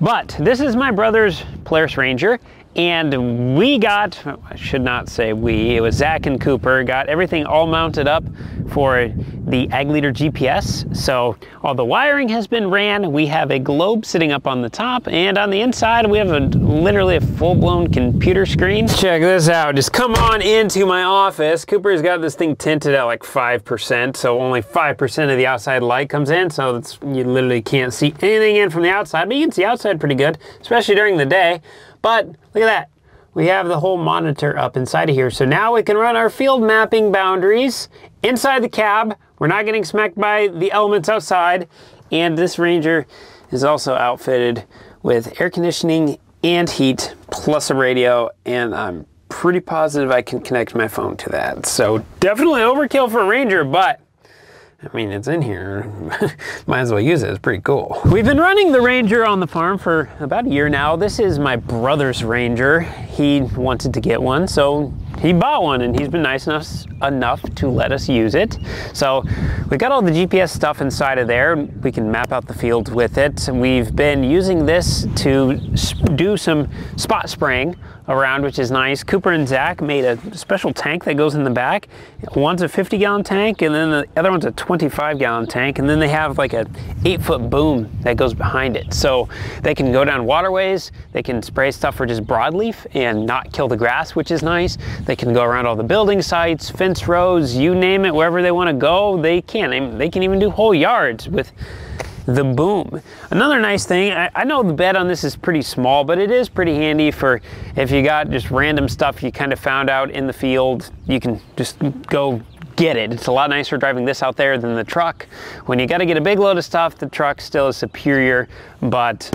But this is my brother's Polaris Ranger and we got, I should not say we, it was Zach and Cooper, got everything all mounted up for the Ag Leader GPS. So all the wiring has been ran. We have a globe sitting up on the top and on the inside we have a literally a full-blown computer screen. Check this out, just come on into my office. Cooper's got this thing tinted at like 5%, so only 5% of the outside light comes in, so you literally can't see anything in from the outside, but you can see outside pretty good, especially during the day. But look at that. We have the whole monitor up inside of here. So now we can run our field mapping boundaries inside the cab. We're not getting smacked by the elements outside. And this Ranger is also outfitted with air conditioning and heat plus a radio. And I'm pretty positive I can connect my phone to that. So definitely overkill for a Ranger, but I mean, it's in here. Might as well use it. It's pretty cool. We've been running the Ranger on the farm for about a year now. This is my brother's Ranger. He wanted to get one, so he bought one and he's been nice enough, enough to let us use it. So we got all the GPS stuff inside of there. We can map out the fields with it. We've been using this to do some spot spraying around, which is nice. Cooper and Zach made a special tank that goes in the back. One's a 50 gallon tank and then the other one's a 25 gallon tank. And then they have like a eight foot boom that goes behind it. So they can go down waterways, they can spray stuff for just broadleaf and not kill the grass, which is nice. They can go around all the building sites, fence rows, you name it, wherever they want to go, they can. They can even do whole yards with the boom. Another nice thing, I, I, know the bed on this is pretty small, but it is pretty handy for if you got just random stuff you kind of found out in the field, you can just go get it. It's a lot nicer driving this out there than the truck. When you got to get a big load of stuff, the truck still is superior, but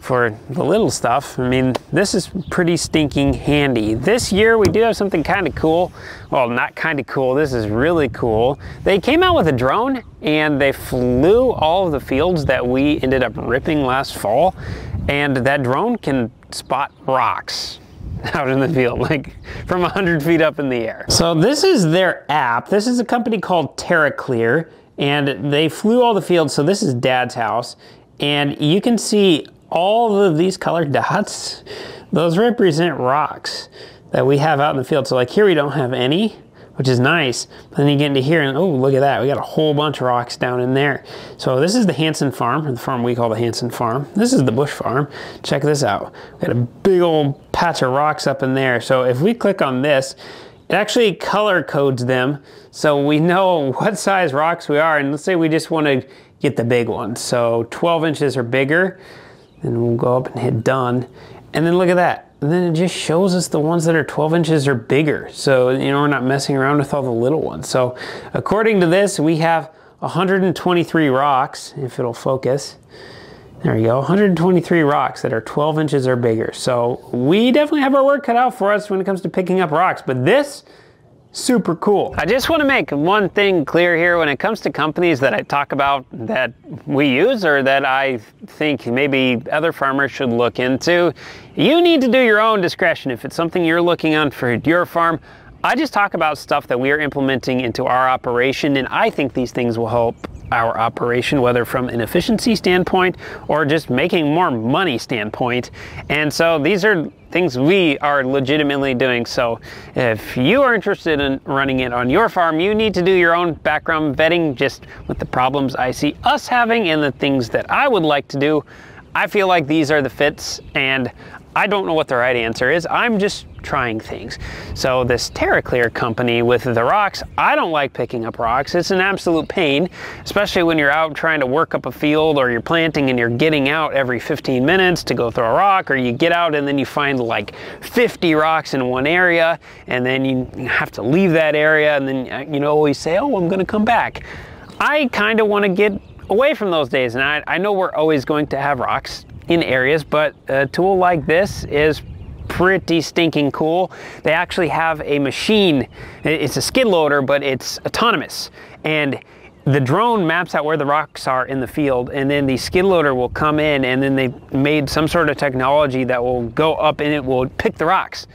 for the little stuff, I mean, this is pretty stinking handy. This year we do have something kind of cool. Well, not kind of cool, this is really cool. They came out with a drone and they flew all of the fields that we ended up ripping last fall. And that drone can spot rocks out in the field, like from 100 feet up in the air. So this is their app. This is a company called TerraClear and they flew all the fields. So this is dad's house and you can see all of these colored dots, those represent rocks that we have out in the field. So like here we don't have any, which is nice. But then you get into here and oh, look at that. We got a whole bunch of rocks down in there. So this is the Hanson farm, the farm we call the Hanson farm. This is the Bush farm. Check this out. We got a big old patch of rocks up in there. So if we click on this, it actually color codes them so we know what size rocks we are. And let's say we just want to get the big ones. So 12 inches or bigger. Then we'll go up and hit done. And then look at that. And then it just shows us the ones that are 12 inches or bigger. So, you know, we're not messing around with all the little ones. So according to this, we have 123 rocks, if it'll focus. There you go, 123 rocks that are 12 inches or bigger. So we definitely have our work cut out for us when it comes to picking up rocks, but this, super cool. I just want to make one thing clear here when it comes to companies that I talk about that we use or that I think maybe other farmers should look into. You need to do your own discretion if it's something you're looking on for your farm. I just talk about stuff that we are implementing into our operation, and I think these things will help our operation, whether from an efficiency standpoint or just making more money standpoint. And so these are things we are legitimately doing. So if you are interested in running it on your farm, you need to do your own background vetting just with the problems I see us having and the things that I would like to do. I feel like these are the fits and I don't know what the right answer is. I'm just trying things. So this TerraClear company with the rocks, I don't like picking up rocks. It's an absolute pain, especially when you're out trying to work up a field or you're planting and you're getting out every 15 minutes to go throw a rock or you get out and then you find like 50 rocks in one area and then you have to leave that area and then uh, you know always say, oh, I'm gonna come back. I kind of want to get away from those days and I, I know we're always going to have rocks in areas, but a tool like this is pretty stinking cool. They actually have a machine, it's a skid loader, but it's autonomous. And the drone maps out where the rocks are in the field and then the skid loader will come in and then they made some sort of technology that will go up and it will pick the rocks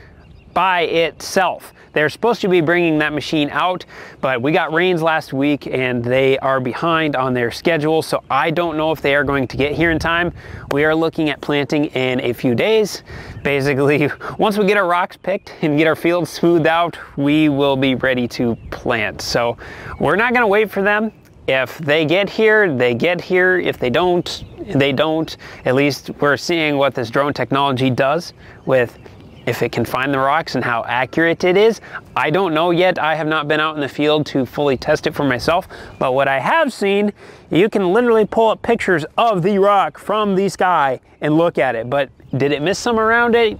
by itself. They're supposed to be bringing that machine out, but we got rains last week and they are behind on their schedule, so I don't know if they are going to get here in time. We are looking at planting in a few days. Basically, once we get our rocks picked and get our field smoothed out, we will be ready to plant. So we're not gonna wait for them. If they get here, they get here. If they don't, they don't. At least we're seeing what this drone technology does with if it can find the rocks and how accurate it is. I don't know yet. I have not been out in the field to fully test it for myself, but what I have seen, you can literally pull up pictures of the rock from the sky and look at it. But did it miss some around it?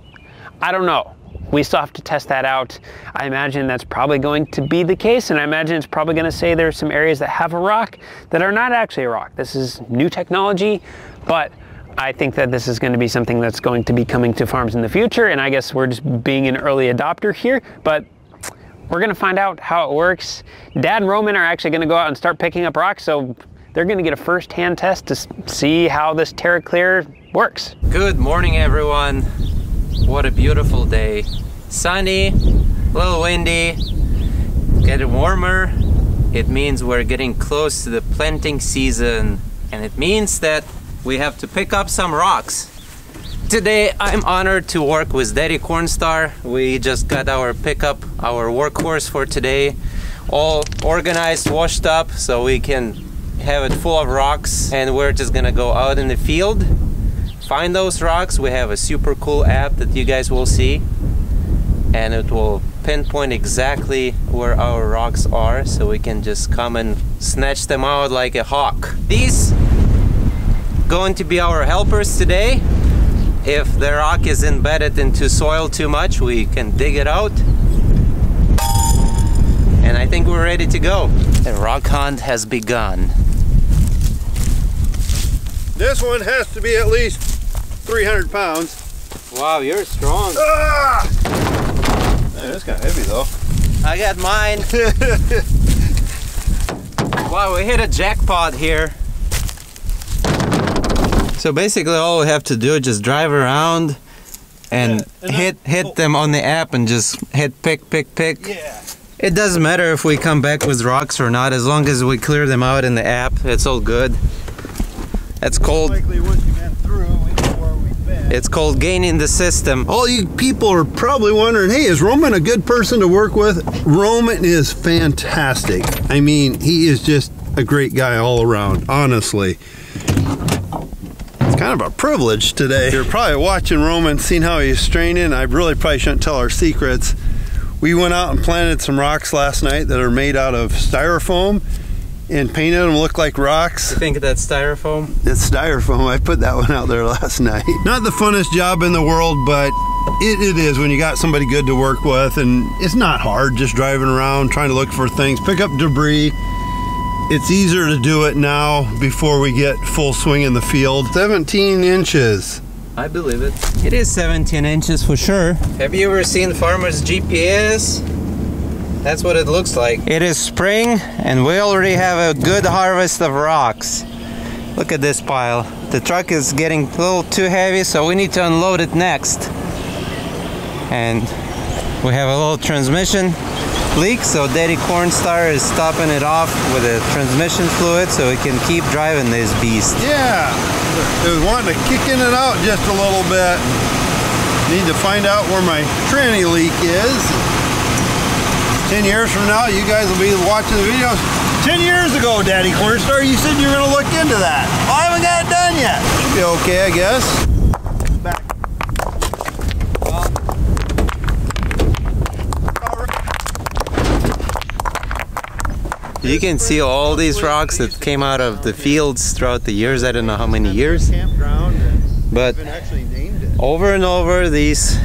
I don't know. We still have to test that out. I imagine that's probably going to be the case, and I imagine it's probably going to say there's some areas that have a rock that are not actually a rock. This is new technology, but I think that this is going to be something that's going to be coming to farms in the future, and I guess we're just being an early adopter here, but we're going to find out how it works. Dad and Roman are actually going to go out and start picking up rocks, so they're going to get a first-hand test to see how this TerraClear works. Good morning, everyone. What a beautiful day. Sunny, a little windy, getting warmer. It means we're getting close to the planting season, and it means that we have to pick up some rocks. Today I'm honored to work with Daddy Cornstar. We just got our pickup, our workhorse for today, all organized, washed up so we can have it full of rocks and we're just gonna go out in the field, find those rocks. We have a super cool app that you guys will see and it will pinpoint exactly where our rocks are so we can just come and snatch them out like a hawk. These going to be our helpers today. If the rock is embedded into soil too much, we can dig it out. And I think we're ready to go. The rock hunt has begun. This one has to be at least 300 pounds. Wow, you're strong. Ah! Man, that's kind of heavy though. I got mine. wow, we hit a jackpot here. So basically all we have to do is just drive around and, Yeah, and hit hit oh. them on the app and just hit pick pick pick. Yeah. It doesn't matter if we come back with rocks or not as long as we clear them out in the app. It's all good. That's called Likely once you get through, we know where we've been. it's called gaining the system. All you people are probably wondering, hey, is Roman a good person to work with? Roman is fantastic. I mean, he is just a great guy all around, honestly. It's kind of a privilege today. You're probably watching Roman, seeing how he's straining. I really probably shouldn't tell our secrets. We went out and planted some rocks last night that are made out of styrofoam and painted them look like rocks. I think that's styrofoam. It's styrofoam. I put that one out there last night. Not the funnest job in the world, but it, it is when you got somebody good to work with, and it's not hard just driving around trying to look for things, pick up debris. It's easier to do it now before we get full swing in the field. 17 inches. I believe it. It is 17 inches for sure. Have you ever seen Farmer's GPS? That's what it looks like. It is spring and we already have a good harvest of rocks. Look at this pile. The truck is getting a little too heavy so we need to unload it next. And we have a little transmission leak so Daddy Cornstar is stopping it off with a transmission fluid so it can keep driving this beast. Yeah, it was wanting to kicking it out just a little bit. Need to find out where my tranny leak is. 10 years from now, you guys will be watching the videos. 10 years ago, Daddy Cornstar, you said you were going to look into that. Well, I haven't got it done yet. Should be okay, I guess. Back. You can see all these rocks that came out of the fields throughout the years. I don't know how many years. But over and over these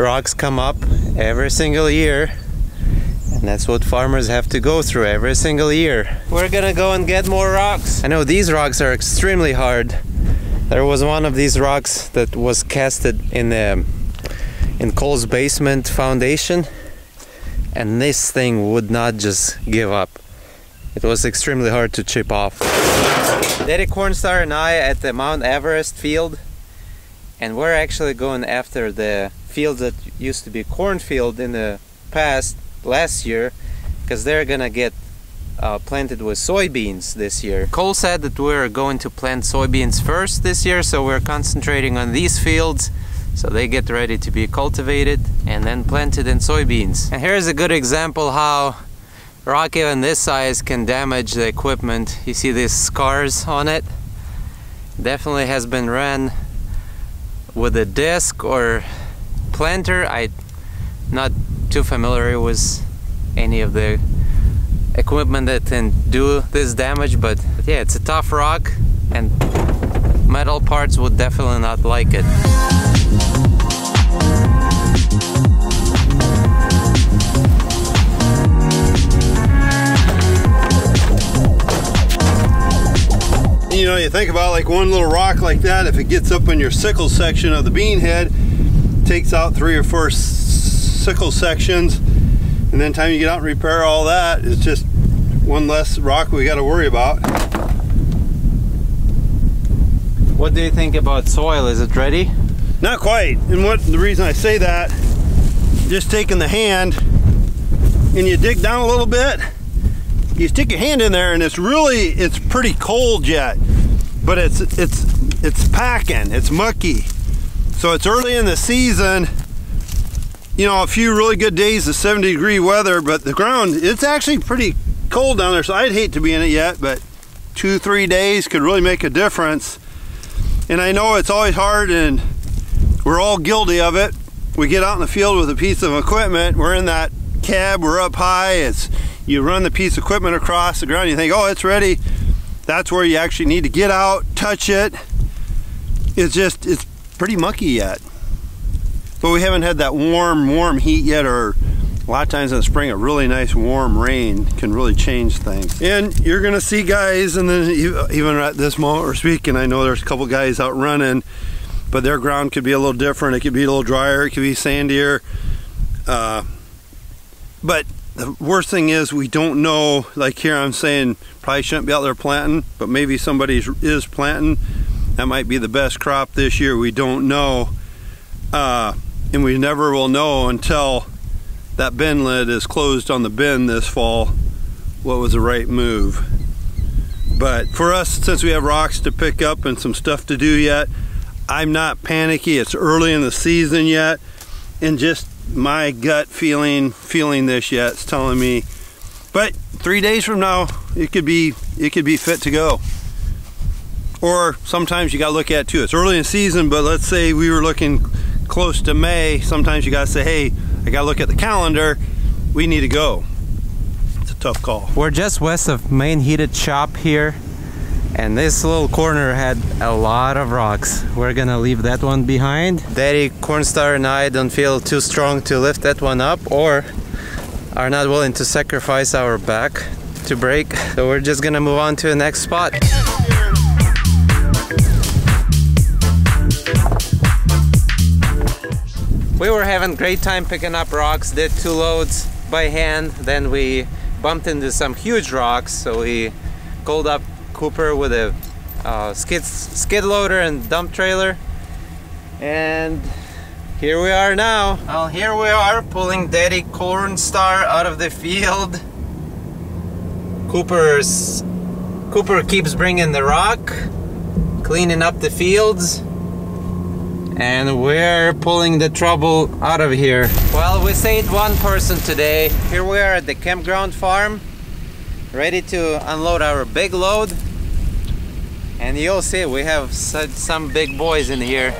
rocks come up every single year. And that's what farmers have to go through every single year. We're gonna go and get more rocks. I know these rocks are extremely hard. There was one of these rocks that was casted in the in cole's basement foundation. And this thing would not just give up it was extremely hard to chip off Daddy Cornstar and I at the Mount Everest field and we're actually going after the field that used to be cornfield in the past last year because they're gonna get uh, planted with soybeans this year. Cole said that we're going to plant soybeans first this year so we're concentrating on these fields so they get ready to be cultivated and then planted in soybeans. And here's a good example how rock even this size can damage the equipment. You see these scars on it? Definitely has been ran with a disc or planter I not too familiar with any of the equipment that can do this damage but yeah it's a tough rock and metal parts would definitely not like it You know, you think about like one little rock like that, if it gets up in your sickle section of the bean head, takes out three or four sickle sections, and then time you get out and repair all that, it's just one less rock we got to worry about. what do you think about soil is it ready Not quite. And what the reason I say that, just taking the hand and you dig down a little bit, you stick your hand in there and it's really it's pretty cold yet. But it's it's it's packing, it's mucky. So it's early in the season. You know, a few really good days of 70 degree weather, but the ground it's actually pretty cold down there. So I'd hate to be in it yet, but two, three days could really make a difference. And I know it's always hard and we're all guilty of it. We get out in the field with a piece of equipment, we're in that cab, we're up high, it's you run the piece of equipment across the ground, you think, oh, it's ready. That's where you actually need to get out, touch it. It's just, it's pretty mucky yet. But we haven't had that warm, warm heat yet, or a lot of times in the spring, a really nice warm rain can really change things. And you're gonna see guys, and then even at this moment we're speaking, I know there's a couple guys out running, but their ground could be a little different. It could be a little drier, it could be sandier. Uh, but the worst thing is we don't know, like here I'm saying, probably shouldn't be out there planting, but maybe somebody is planting. That might be the best crop this year. We don't know. Uh, and we never will know until that bin lid is closed on the bin this fall what was the right move. But for us, since we have rocks to pick up and some stuff to do yet, I'm not panicky. It's early in the season yet. And just my gut feeling, feeling this yet, it's telling me, but three days from now, it could be, it could be fit to go. Or sometimes you gotta look at it too. It's early in season, but let's say we were looking close to May. Sometimes you gotta say, hey, I gotta look at the calendar. We need to go. It's a tough call. We're just west of main heated shop here and this little corner had a lot of rocks. We're gonna leave that one behind. Daddy Cornstar and I don't feel too strong to lift that one up or are not willing to sacrifice our back to break. So we're just gonna move on to the next spot. We were having great time picking up rocks, did two loads by hand, then we bumped into some huge rocks, so we called up Cooper with a uh, skid, skid loader and dump trailer. And here we are now. Well, here we are pulling Daddy Cornstar out of the field. Cooper's Cooper keeps bringing the rock, cleaning up the fields, and we're pulling the trouble out of here. Well, we saved one person today. Here we are at the campground farm, ready to unload our big load. And you'll see, we have such, some big boys in here.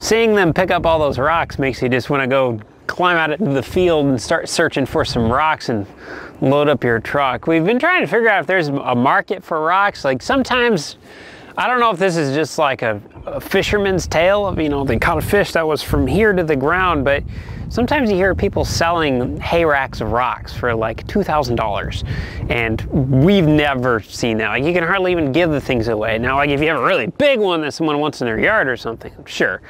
Seeing them pick up all those rocks makes you just want to go climb out into the field and start searching for some rocks and load up your truck. We've been trying to figure out if there's a market for rocks. Like sometimes, I don't know if this is just like a, a fisherman's tale of, you know, they caught a fish that was from here to the ground, but sometimes you hear people selling hay racks of rocks for like $2,000 and we've never seen that. Like you can hardly even give the things away. Now, like if you have a really big one that someone wants in their yard or something, sure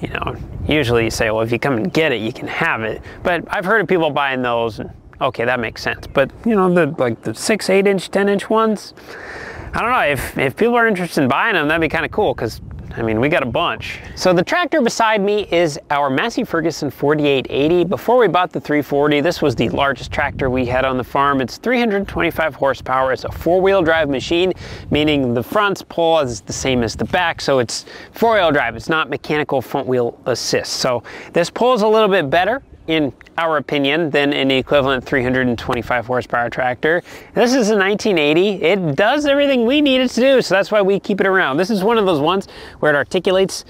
you know, usually you say, well, if you come and get it, you can have it. But I've heard of people buying those, and okay, that makes sense. But you know, the like the six, eight inch, 10 inch ones, I don't know, if, if people are interested in buying them, that'd be kind of cool because I mean, we got a bunch. So the tractor beside me is our Massey Ferguson 4880. Before we bought the 340, this was the largest tractor we had on the farm. It's 325 horsepower. It's a four-wheel drive machine, meaning the front's pull is the same as the back. So it's four-wheel drive. It's not mechanical front wheel assist. So this pulls a little bit better in our opinion, than an equivalent 325 horsepower tractor. This is a 1980. It does everything we need it to do, so that's why we keep it around. This is one of those ones where it articulates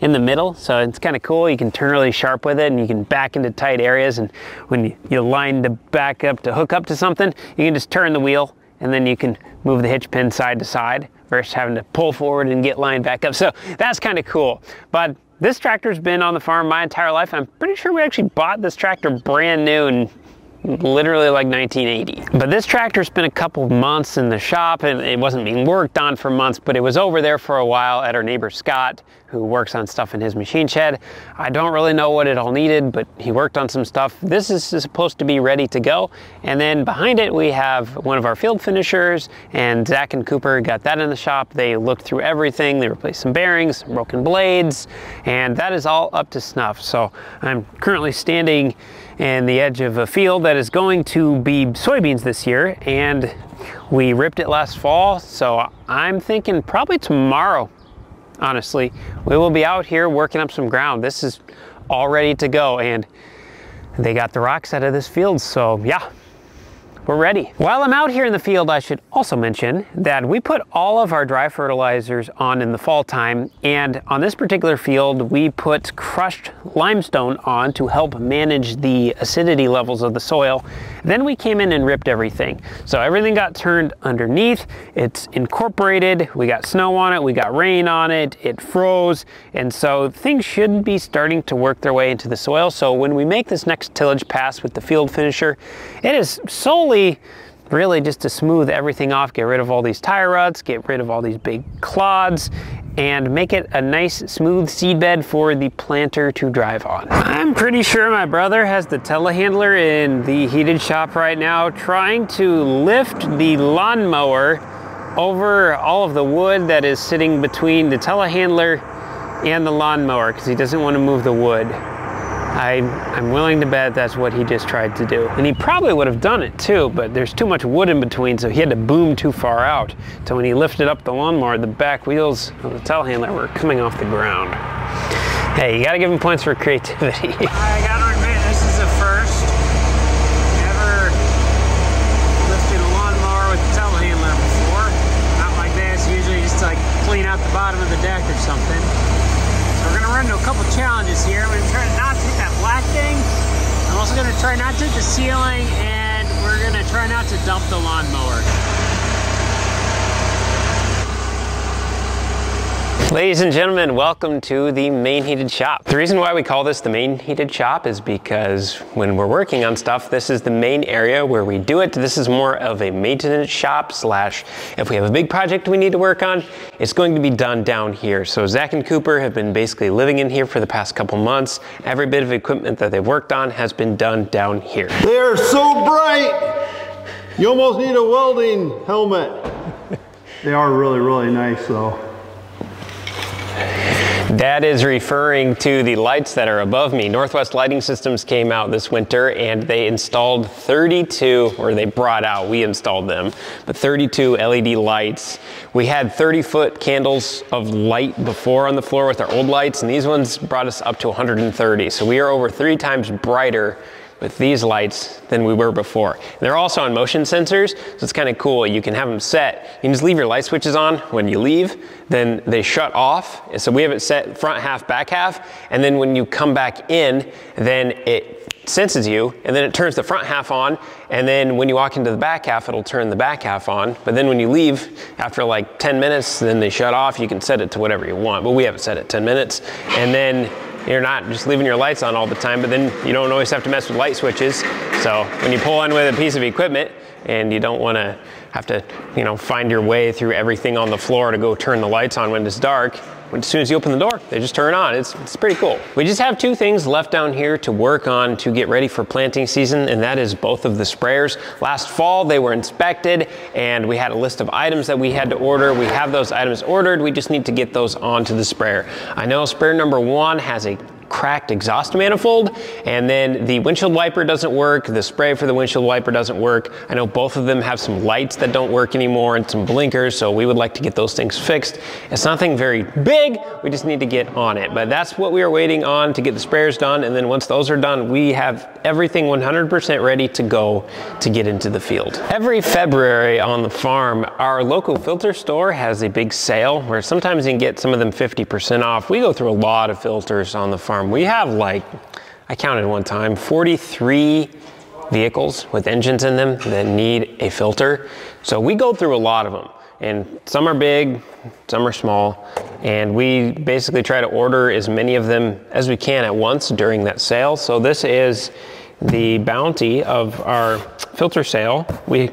in the middle, so it's kind of cool. You can turn really sharp with it and you can back into tight areas, and when you, line the back up to hook up to something, you can just turn the wheel and then you can move the hitch pin side to side versus having to pull forward and get lined back up. So that's kind of cool. But this tractor's been on the farm my entire life. I'm pretty sure we actually bought this tractor brand new and literally like 1980. But this tractor's been a couple months in the shop and it wasn't being worked on for months, but it was over there for a while at our neighbor Scott, who works on stuff in his machine shed. I don't really know what it all needed, but he worked on some stuff. This is supposed to be ready to go. And then behind it, we have one of our field finishers and Zach and Cooper got that in the shop. They looked through everything. They replaced some bearings, some broken blades, and that is all up to snuff. So I'm currently standing in the edge of a field that is going to be soybeans this year and we ripped it last fall so I'm thinking probably tomorrow honestly we will be out here working up some ground. This is all ready to go and they got the rocks out of this field so yeah we're ready. While I'm out here in the field, I should also mention that we put all of our dry fertilizers on in the fall time, and on this particular field, we put crushed limestone on to help manage the acidity levels of the soil. Then we came in and ripped everything. So everything got turned underneath, it's incorporated, we got snow on it, we got rain on it, it froze, and so things should be starting to work their way into the soil. So when we make this next tillage pass with the field finisher, it is solely really just to smooth everything off, get rid of all these tire ruts, get rid of all these big clods, and make it a nice smooth seedbed for the planter to drive on. I'm pretty sure my brother has the telehandler in the heated shop right now trying to lift the lawnmower over all of the wood that is sitting between the telehandler and the lawnmower because he doesn't want to move the wood. I, I'm willing to bet that's what he just tried to do. And he probably would have done it too, but there's too much wood in between, so he had to boom too far out. So when he lifted up the lawnmower, the back wheels of the telehandler were coming off the ground. Hey, you gotta give him points for creativity. I gotta admit, this is a first. Never lifted a lawnmower with a telehandler before. Not like this, usually just like clean out the bottom of the deck or something. So we're gonna run into a couple challenges here. I'm gonna try to thing. I'm also gonna try not to hit the ceiling and we're gonna try not to dump the lawnmower. Ladies and gentlemen, welcome to the main heated shop. The reason why we call this the main heated shop is because when we're working on stuff, this is the main area where we do it. This is more of a maintenance shop slash if we have a big project we need to work on, it's going to be done down here. So Zach and Cooper have been basically living in here for the past couple months. Every bit of equipment that they've worked on has been done down here. They are so bright. You almost need a welding helmet. they are really, really nice though. That is referring to the lights that are above me. Northwest Lighting Systems came out this winter and they installed 32, or they brought out, we installed them, but 32 LED lights. We had 30 foot candles of light before on the floor with our old lights and these ones brought us up to 130. So we are over three times brighter with these lights than we were before. They're also on motion sensors, so it's kind of cool. You can have them set. You can just leave your light switches on when you leave, then they shut off. So we have it set front half, back half, and then when you come back in, then it senses you, and then it turns the front half on, and then when you walk into the back half, it'll turn the back half on. But then when you leave, after like 10 minutes, then they shut off. You can set it to whatever you want, but we have it set at 10 minutes. And then you're not just leaving your lights on all the time, but then you don't always have to mess with light switches. So when you pull in with a piece of equipment and you don't want to have to, you know, find your way through everything on the floor to go turn the lights on when it's dark, as soon as you open the door, they just turn on. It's, it's pretty cool. We just have two things left down here to work on to get ready for planting season, and that is both of the sprayers. Last fall, they were inspected, and we had a list of items that we had to order. We have those items ordered. We just need to get those onto the sprayer. I know sprayer number one has a cracked exhaust manifold and then the windshield wiper doesn't work the spray for the windshield wiper doesn't work. I know both of them have some lights that don't work anymore and some blinkers so we would like to get those things fixed. It's nothing very big we just need to get on it. But that's what we are waiting on to get the sprayers done and then once those are done we have everything 100% ready to go to get into the field. Every february on the farm our local filter store has a big sale where sometimes you can get some of them 50% off. We go through a lot of filters on the farm farm. We have like, I counted one time, 43 vehicles with engines in them that need a filter. So we go through a lot of them and some are big, some are small. And we basically try to order as many of them as we can at once during that sale. So this is the bounty of our filter sale. We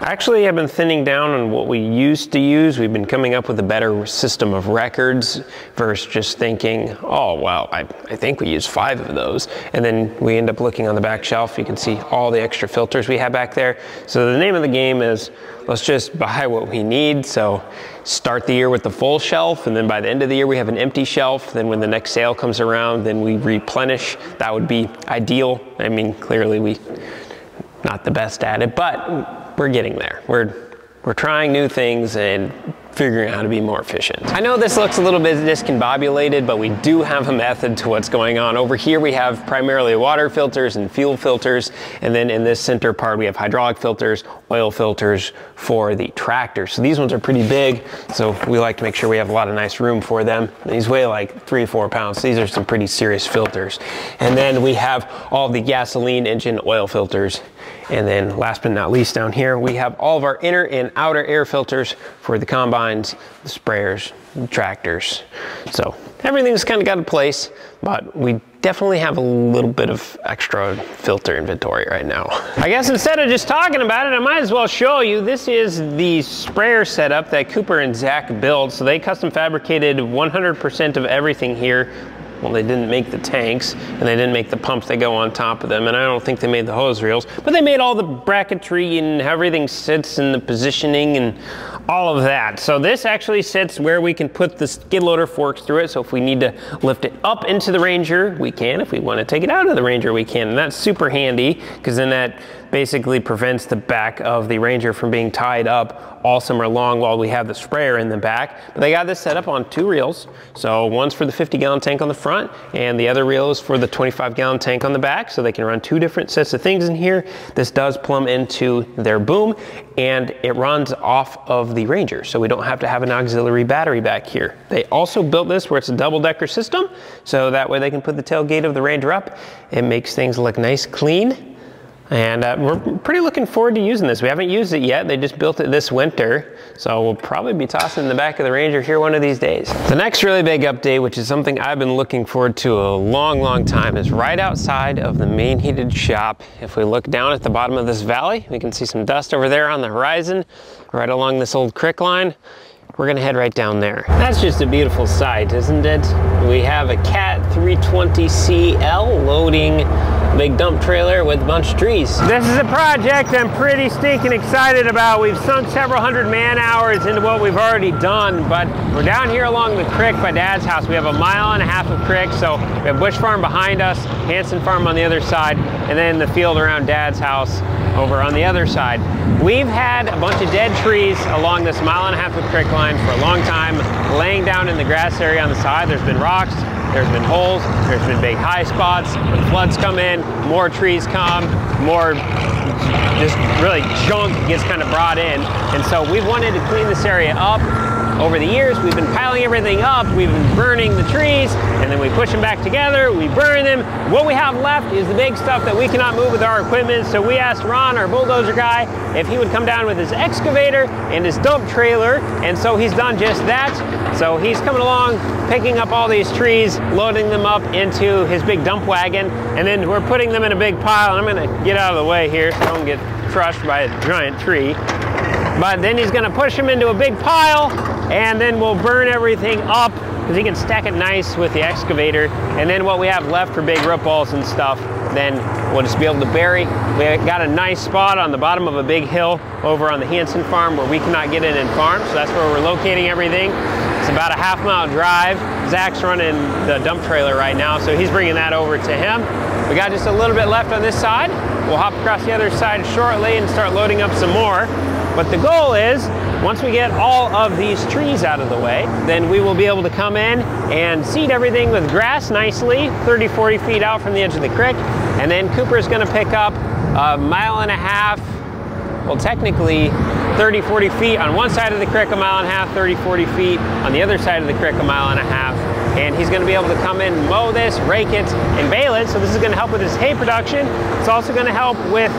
Actually, I've been thinning down on what we used to use. We've been coming up with a better system of records versus just thinking, oh, well, I, I think we use five of those. And then we end up looking on the back shelf. You can see all the extra filters we have back there. So the name of the game is let's just buy what we need. So start the year with the full shelf. And then by the end of the year, we have an empty shelf. Then when the next sale comes around, then we replenish. That would be ideal. I mean, clearly we not the best at it, but we're getting there. We're, we're trying new things and figuring out how to be more efficient. I know this looks a little bit discombobulated, but we do have a method to what's going on. Over here we have primarily water filters and fuel filters, and then in this center part we have hydraulic filters, oil filters for the tractor. So these ones are pretty big, so we like to make sure we have a lot of nice room for them. These weigh like three, or four pounds. These are some pretty serious filters. And then we have all the gasoline engine oil filters and then last but not least down here, we have all of our inner and outer air filters for the combines, the sprayers, the tractors. So everything's kind of got a place, but we definitely have a little bit of extra filter inventory right now. I guess instead of just talking about it, I might as well show you. This is the sprayer setup that Cooper and Zach built. So they custom fabricated 100% of everything here well, they didn't make the tanks and they didn't make the pumps that go on top of them, and I don't think they made the hose reels, but they made all the bracketry and how everything sits and the positioning and all of that. So this actually sits where we can put the skid loader forks through it. So if we need to lift it up into the Ranger, we can. If we want to take it out of the Ranger, we can. And that's super handy because then that basically prevents the back of the Ranger from being tied up all summer long while we have the sprayer in the back. But they got this set up on two reels. So one's for the 50 gallon tank on the front and the other reel is for the 25 gallon tank on the back. So they can run two different sets of things in here. This does plumb into their boom and it runs off of the Ranger. So we don't have to have an auxiliary battery back here. They also built this where it's a double decker system. So that way they can put the tailgate of the Ranger up. It makes things look nice, clean And uh, we're pretty looking forward to using this. We haven't used it yet. They just built it this winter. So we'll probably be tossing in the back of the Ranger here one of these days. The next really big update, which is something I've been looking forward to a long, long time, is right outside of the main heated shop. If we look down at the bottom of this valley, we can see some dust over there on the horizon, right along this old creek line. We're gonna head right down there. That's just a beautiful sight, isn't it? We have a Cat 320CL loading big dump trailer with a bunch of trees. This is a project I'm pretty stinking excited about. We've sunk several hundred man hours into what we've already done, but we're down here along the creek by Dad's house. We have a mile and a half of creek, so we have Bush Farm behind us, Hanson Farm on the other side, and then the field around Dad's house over on the other side. We've had a bunch of dead trees along this mile and a half of creek line for a long time, laying down in the grass area on the side. There's been rocks, there's been holes, there's been big high spots. When floods come in, more trees come, more just really junk gets kind of brought in. And so we've wanted to clean this area up. Over the years, we've been piling everything up. We've been burning the trees, and then we push them back together. We burn them. What we have left is the big stuff that we cannot move with our equipment. So we asked Ron, our bulldozer guy, if he would come down with his excavator and his dump trailer. And so he's done just that. So he's coming along, picking up all these trees, loading them up into his big dump wagon, and then we're putting them in a big pile. I'm gonna get out of the way here so I don't get crushed by a giant tree. But then he's gonna push them into a big pile, and then we'll burn everything up because he can stack it nice with the excavator. And then what we have left for big balls and stuff, then we'll just be able to bury. We got a nice spot on the bottom of a big hill over on the Hanson farm where we cannot get in and farm. So that's where we're locating everything. It's about a half mile drive. Zach's running the dump trailer right now, so he's bringing that over to him. We got just a little bit left on this side. We'll hop across the other side shortly and start loading up some more. But the goal is, once we get all of these trees out of the way, then we will be able to come in and seed everything with grass nicely, 30, 40 feet out from the edge of the creek. And then Cooper's gonna pick up a mile and a half, well technically 30, 40 feet on one side of the creek, a mile and a half, 30, 40 feet on the other side of the creek, a mile and a half. And he's gonna be able to come in, mow this, rake it, and bale it. So this is gonna help with his hay production. It's also gonna help with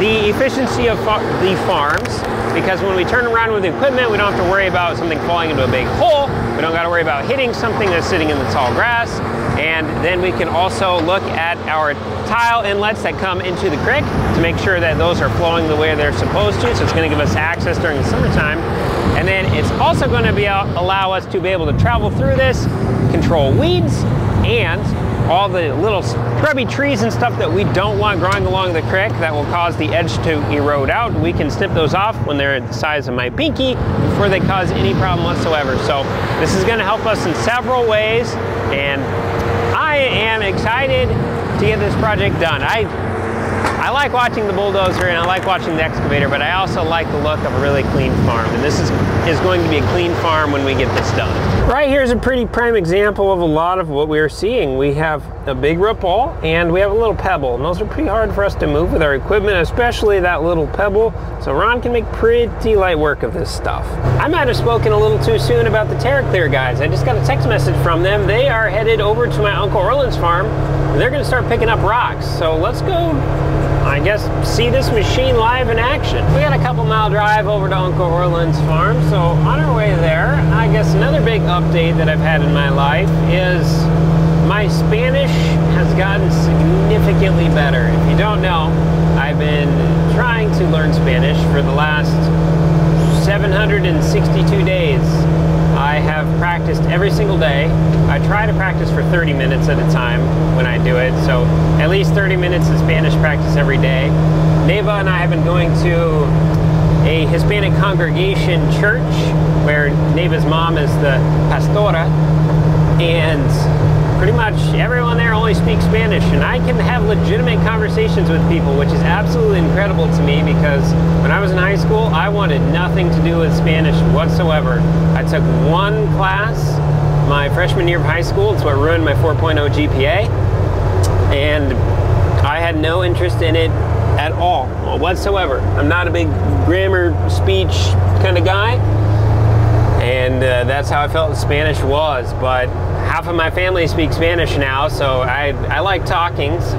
the efficiency of fa the farms because when we turn around with the equipment, we don't have to worry about something falling into a big hole. We don't got to worry about hitting something that's sitting in the tall grass. And then we can also look at our tile inlets that come into the creek to make sure that those are flowing the way they're supposed to. So it's going to give us access during the summertime. And then it's also going to be uh, allow us to be able to travel through this, control weeds, and all the little scrubby trees and stuff that we don't want growing along the creek that will cause the edge to erode out. We can snip those off when they're the size of my pinky before they cause any problem whatsoever. So this is gonna help us in several ways and I am excited to get this project done. I I like watching the bulldozer and I like watching the excavator, but I also like the look of a really clean farm. And this is, is going to be a clean farm when we get this done. Right here is a pretty prime example of a lot of what we are seeing. We have a big ball and we have a little pebble. And those are pretty hard for us to move with our equipment, especially that little pebble. So Ron can make pretty light work of this stuff. I might have spoken a little too soon about the TerraClear guys. I just got a text message from them. They are headed over to my Uncle Orland's farm. They're gonna start picking up rocks. So let's go I guess, see this machine live in action. We got a couple mile drive over to Uncle Orland's farm, so on our way there, I guess another big update that I've had in my life is my Spanish has gotten significantly better. If you don't know, I've been trying to learn Spanish for the last 762 days. I have practiced every single day. I try to practice for 30 minutes at a time when I do it, so at least 30 minutes of Spanish practice every day. Neva and I have been going to a Hispanic congregation church where Neva's mom is the pastora, and pretty much everyone there only speaks Spanish, and I can have legitimate conversations with people, which is absolutely incredible to me because when I was in high school, I wanted nothing to do with Spanish whatsoever. I took one class my freshman year of high school. It's what ruined my 4.0 GPA, and I had no interest in it at all whatsoever. I'm not a big grammar, speech kind of guy, and uh, that's how I felt Spanish was, but half of my family speaks Spanish now, so I, I like talking, so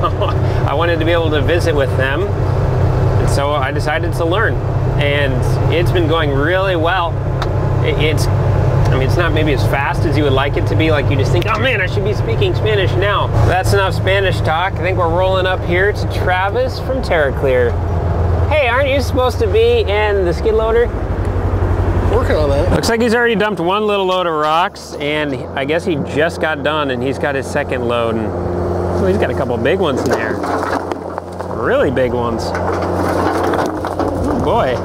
I wanted to be able to visit with them. And so I decided to learn, and it's been going really well. It- It's, I mean, it's not maybe as fast as you would like it to be. Like you just think, oh man, I should be speaking Spanish now. That's enough Spanish talk. I think we're rolling up here to Travis from TerraClear. Hey, aren't you supposed to be in the skid loader? That. Looks like he's already dumped one little load of rocks, and I guess he just got done, and he's got his second load, and he's got a couple big ones in there. Really big ones. Boy.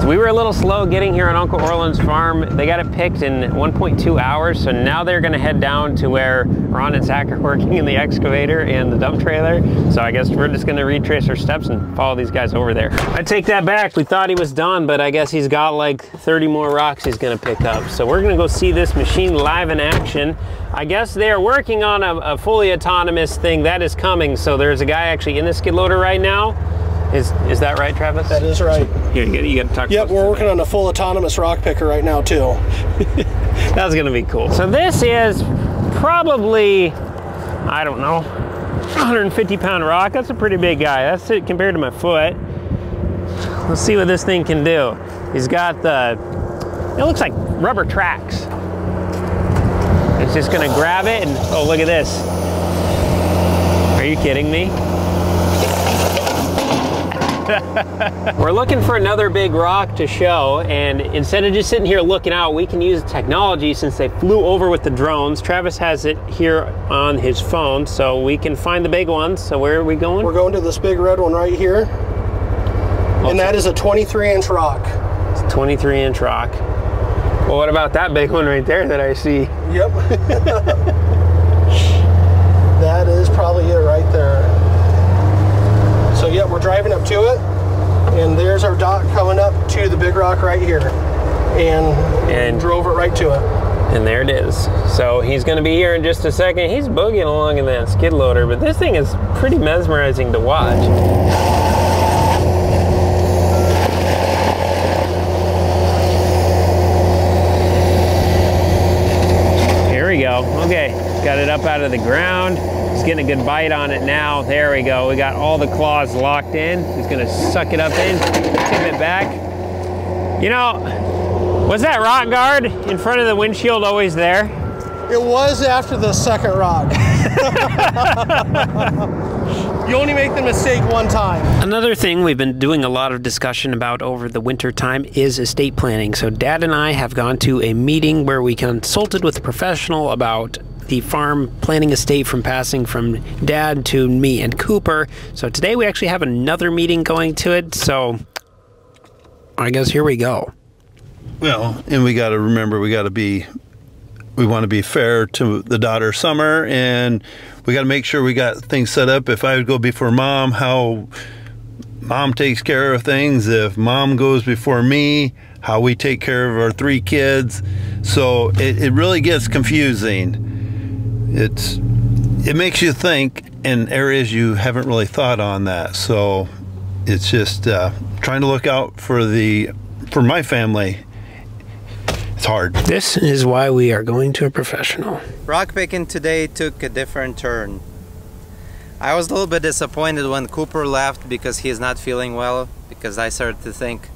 So we were a little slow getting here on Uncle Orland's farm. They got it picked in 1.2 hours, so now they're gonna head down to where Ron and Zach are working in the excavator and the dump trailer. So I guess we're just gonna retrace our steps and follow these guys over there. I take that back. We thought he was done, but I guess he's got like 30 more rocks he's gonna pick up. So we're gonna go see this machine live in action. I guess they are working on a, a fully autonomous thing that is coming. So there's a guy actually in the skid loader right now. Is is that right, Travis? That is right. Here, you got, you got to talk. Yep, we're working on a full autonomous rock picker right now too. That's gonna be cool. So this is probably, I don't know, 150 pound rock. That's a pretty big guy. That's it compared to my foot. Let's see what this thing can do. He's got the, it looks like rubber tracks. It's just gonna grab it and, oh, look at this. Are you kidding me? We're looking for another big rock to show, and instead of just sitting here looking out, we can use technology since they flew over with the drones. Travis has it here on his phone, so we can find the big ones. So where are we going? We're going to this big red one right here. And that is a 23 inch rock. It's a 23 inch rock. Well, what about that big one right there that I see? Yep. that is probably it right there. We're driving up to it, and there's our dock coming up to the big rock right here, and, And- drove it right to it. And there it is. So he's going to be here in just a second. He's boogieing along in that skid loader, but this thing is pretty mesmerizing to watch. Here we go. Okay, got it up out of the ground. Getting a good bite on it now. There we go. We got all the claws locked in. He's gonna suck it up in, tip it back. You know, was that rock guard in front of the windshield always there? It was after the second rock. you only make the mistake one time. Another thing we've been doing a lot of discussion about over the winter time is estate planning. So Dad and I have gone to a meeting where we consulted with a professional about the farm planning estate from passing from Dad to me and Cooper. So today we actually have another meeting going to it. So I guess here we go. Well, and we got to remember we got to be we want to be fair to the daughter Summer and we got to make sure we got things set up if I would go before mom how mom takes care of things if mom goes before me how we take care of our three kids so it, it really gets confusing it's it makes you think in areas you haven't really thought on that so it's just uh, trying to look out for the for my family it's hard This is why we are going to a professional. Rock picking today took a different turn. I was a little bit disappointed when Cooper left because he's not feeling well. Because I started to think,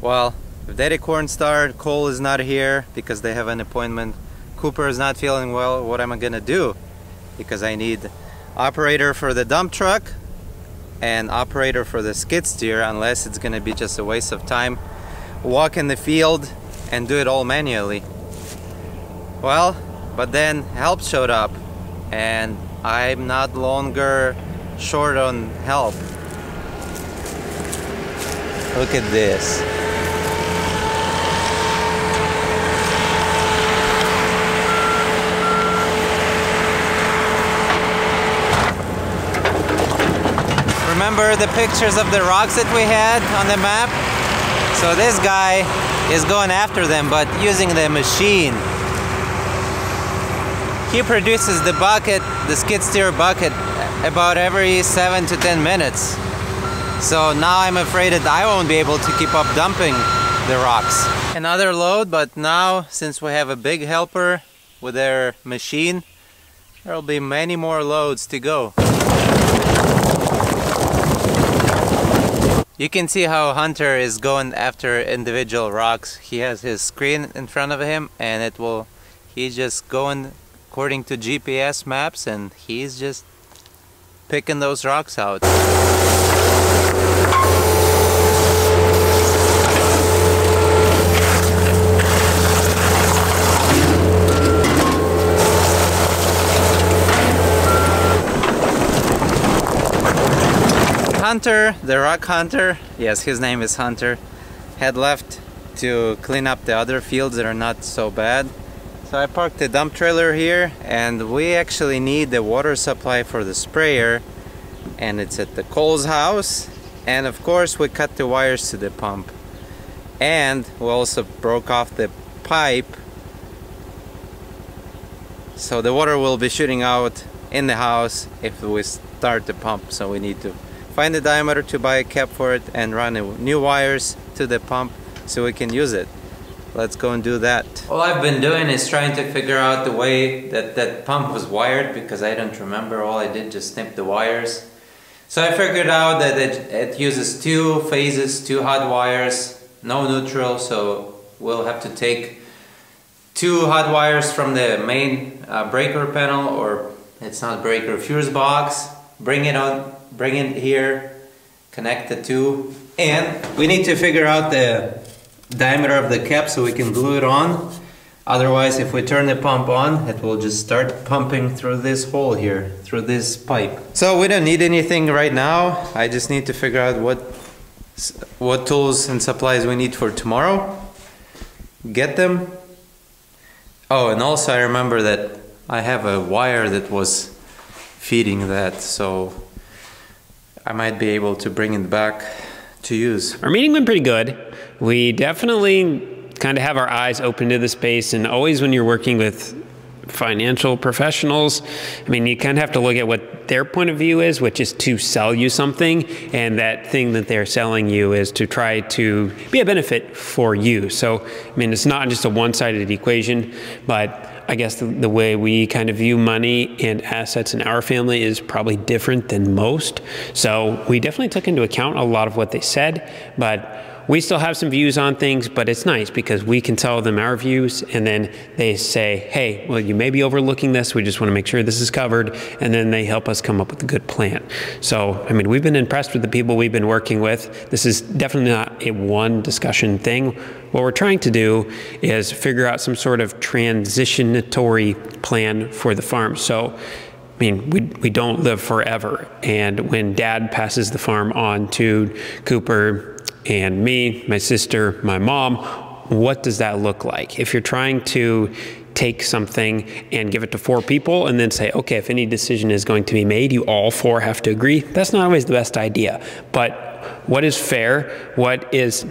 well, if Daddy Cornstar, Cole is not here because they have an appointment, Cooper is not feeling well, what am I gonna do? Because I need operator for the dump truck and operator for the skid steer unless it's gonna be just a waste of time walk in the field and do it all manually. Well, but then help showed up and I'm not longer short on help. Look at this. Remember the pictures of the rocks that we had on the map? So this guy is going after them but using the machine. He produces the bucket, the skid steer bucket, about every 7 to 10 minutes. So now I'm afraid that I won't be able to keep up dumping the rocks. Another load, but now since we have a big helper with their machine, there will be many more loads to go. You can see how Hunter is going after individual rocks. He has his screen in front of him and it will, he's just going according to GPS maps and he's just picking those rocks out. Hunter, the rock hunter, yes, his name is Hunter, had left to clean up the other fields that are not so bad. So I parked the dump trailer here and we actually need the water supply for the sprayer and it's at the Cole's house. And of course we cut the wires to the pump. And we also broke off the pipe. So the water will be shooting out in the house if we start the pump. So we need to find the diameter to buy a cap for it and run new wires to the pump so we can use it. Let's go and do that. All I've been doing is trying to figure out the way that that pump was wired because I don't remember. All I did just snip the wires. So I figured out that it, it uses two phases, two hot wires, no neutral, so we'll have to take two hot wires from the main uh, breaker panel or it's not breaker, fuse box, bring it on bring it here, connect the two, and we need to figure out the diameter of the cap so we can glue it on. Otherwise, if we turn the pump on, it will just start pumping through this hole here, through this pipe. So we don't need anything right now. I just need to figure out what what tools and supplies we need for tomorrow. Get them. Oh, and also I remember that I have a wire that was feeding that, so I might be able to bring it back to use. Our meeting went pretty good. We definitely kind of have our eyes open to the space, and always when you're working with financial professionals, I mean, you kind of have to look at what their point of view is, which is to sell you something, and that thing that they're selling you is to try to be a benefit for you. So, I mean, it's not just a one sided equation, but I guess the, the, way we kind of view money and assets in our family is probably different than most. So we definitely took into account a lot of what they said, but we still have some views on things, but it's nice because we can tell them our views and then they say, hey, well, you may be overlooking this. We just want to make sure this is covered. And then they help us come up with a good plan. So, I mean, we've been impressed with the people we've been working with. This is definitely not a one discussion thing. What we're trying to do is figure out some sort of transitionatory plan for the farm. So, I mean, we, we don't live forever. And when dad passes the farm on to Cooper and me, my sister, my mom, what does that look like? If you're trying to take something and give it to four people and then say, okay, if any decision is going to be made, you all four have to agree, that's not always the best idea. But what is fair, what is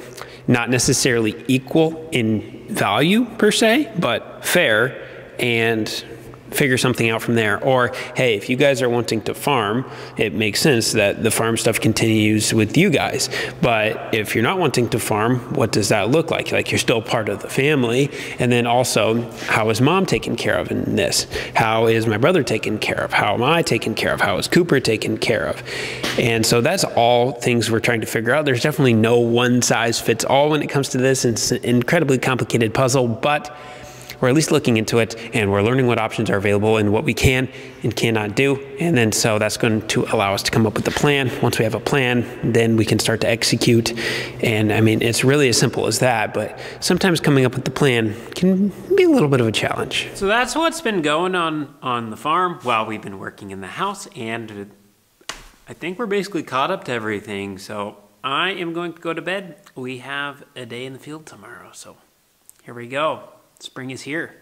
not necessarily equal in value per se, but fair and figure something out from there. Or, hey, if you guys are wanting to farm, it makes sense that the farm stuff continues with you guys. But if you're not wanting to farm, what does that look like? Like you're still part of the family. And then also, how is mom taken care of in this? How is my brother taken care of? How am I taken care of? How is Cooper taken care of? And so that's all things we're trying to figure out. There's definitely no one size fits all when it comes to this. It's an incredibly complicated puzzle, but we're at least looking into it and we're learning what options are available and what we can and cannot do. And then so that's going to allow us to come up with a plan. Once we have a plan, then we can start to execute. And I mean, it's really as simple as that, but sometimes coming up with the plan can be a little bit of a challenge. So that's what's been going on on the farm while we've been working in the house. And I think we're basically caught up to everything. So I am going to go to bed. We have a day in the field tomorrow. So here we go. Spring is here.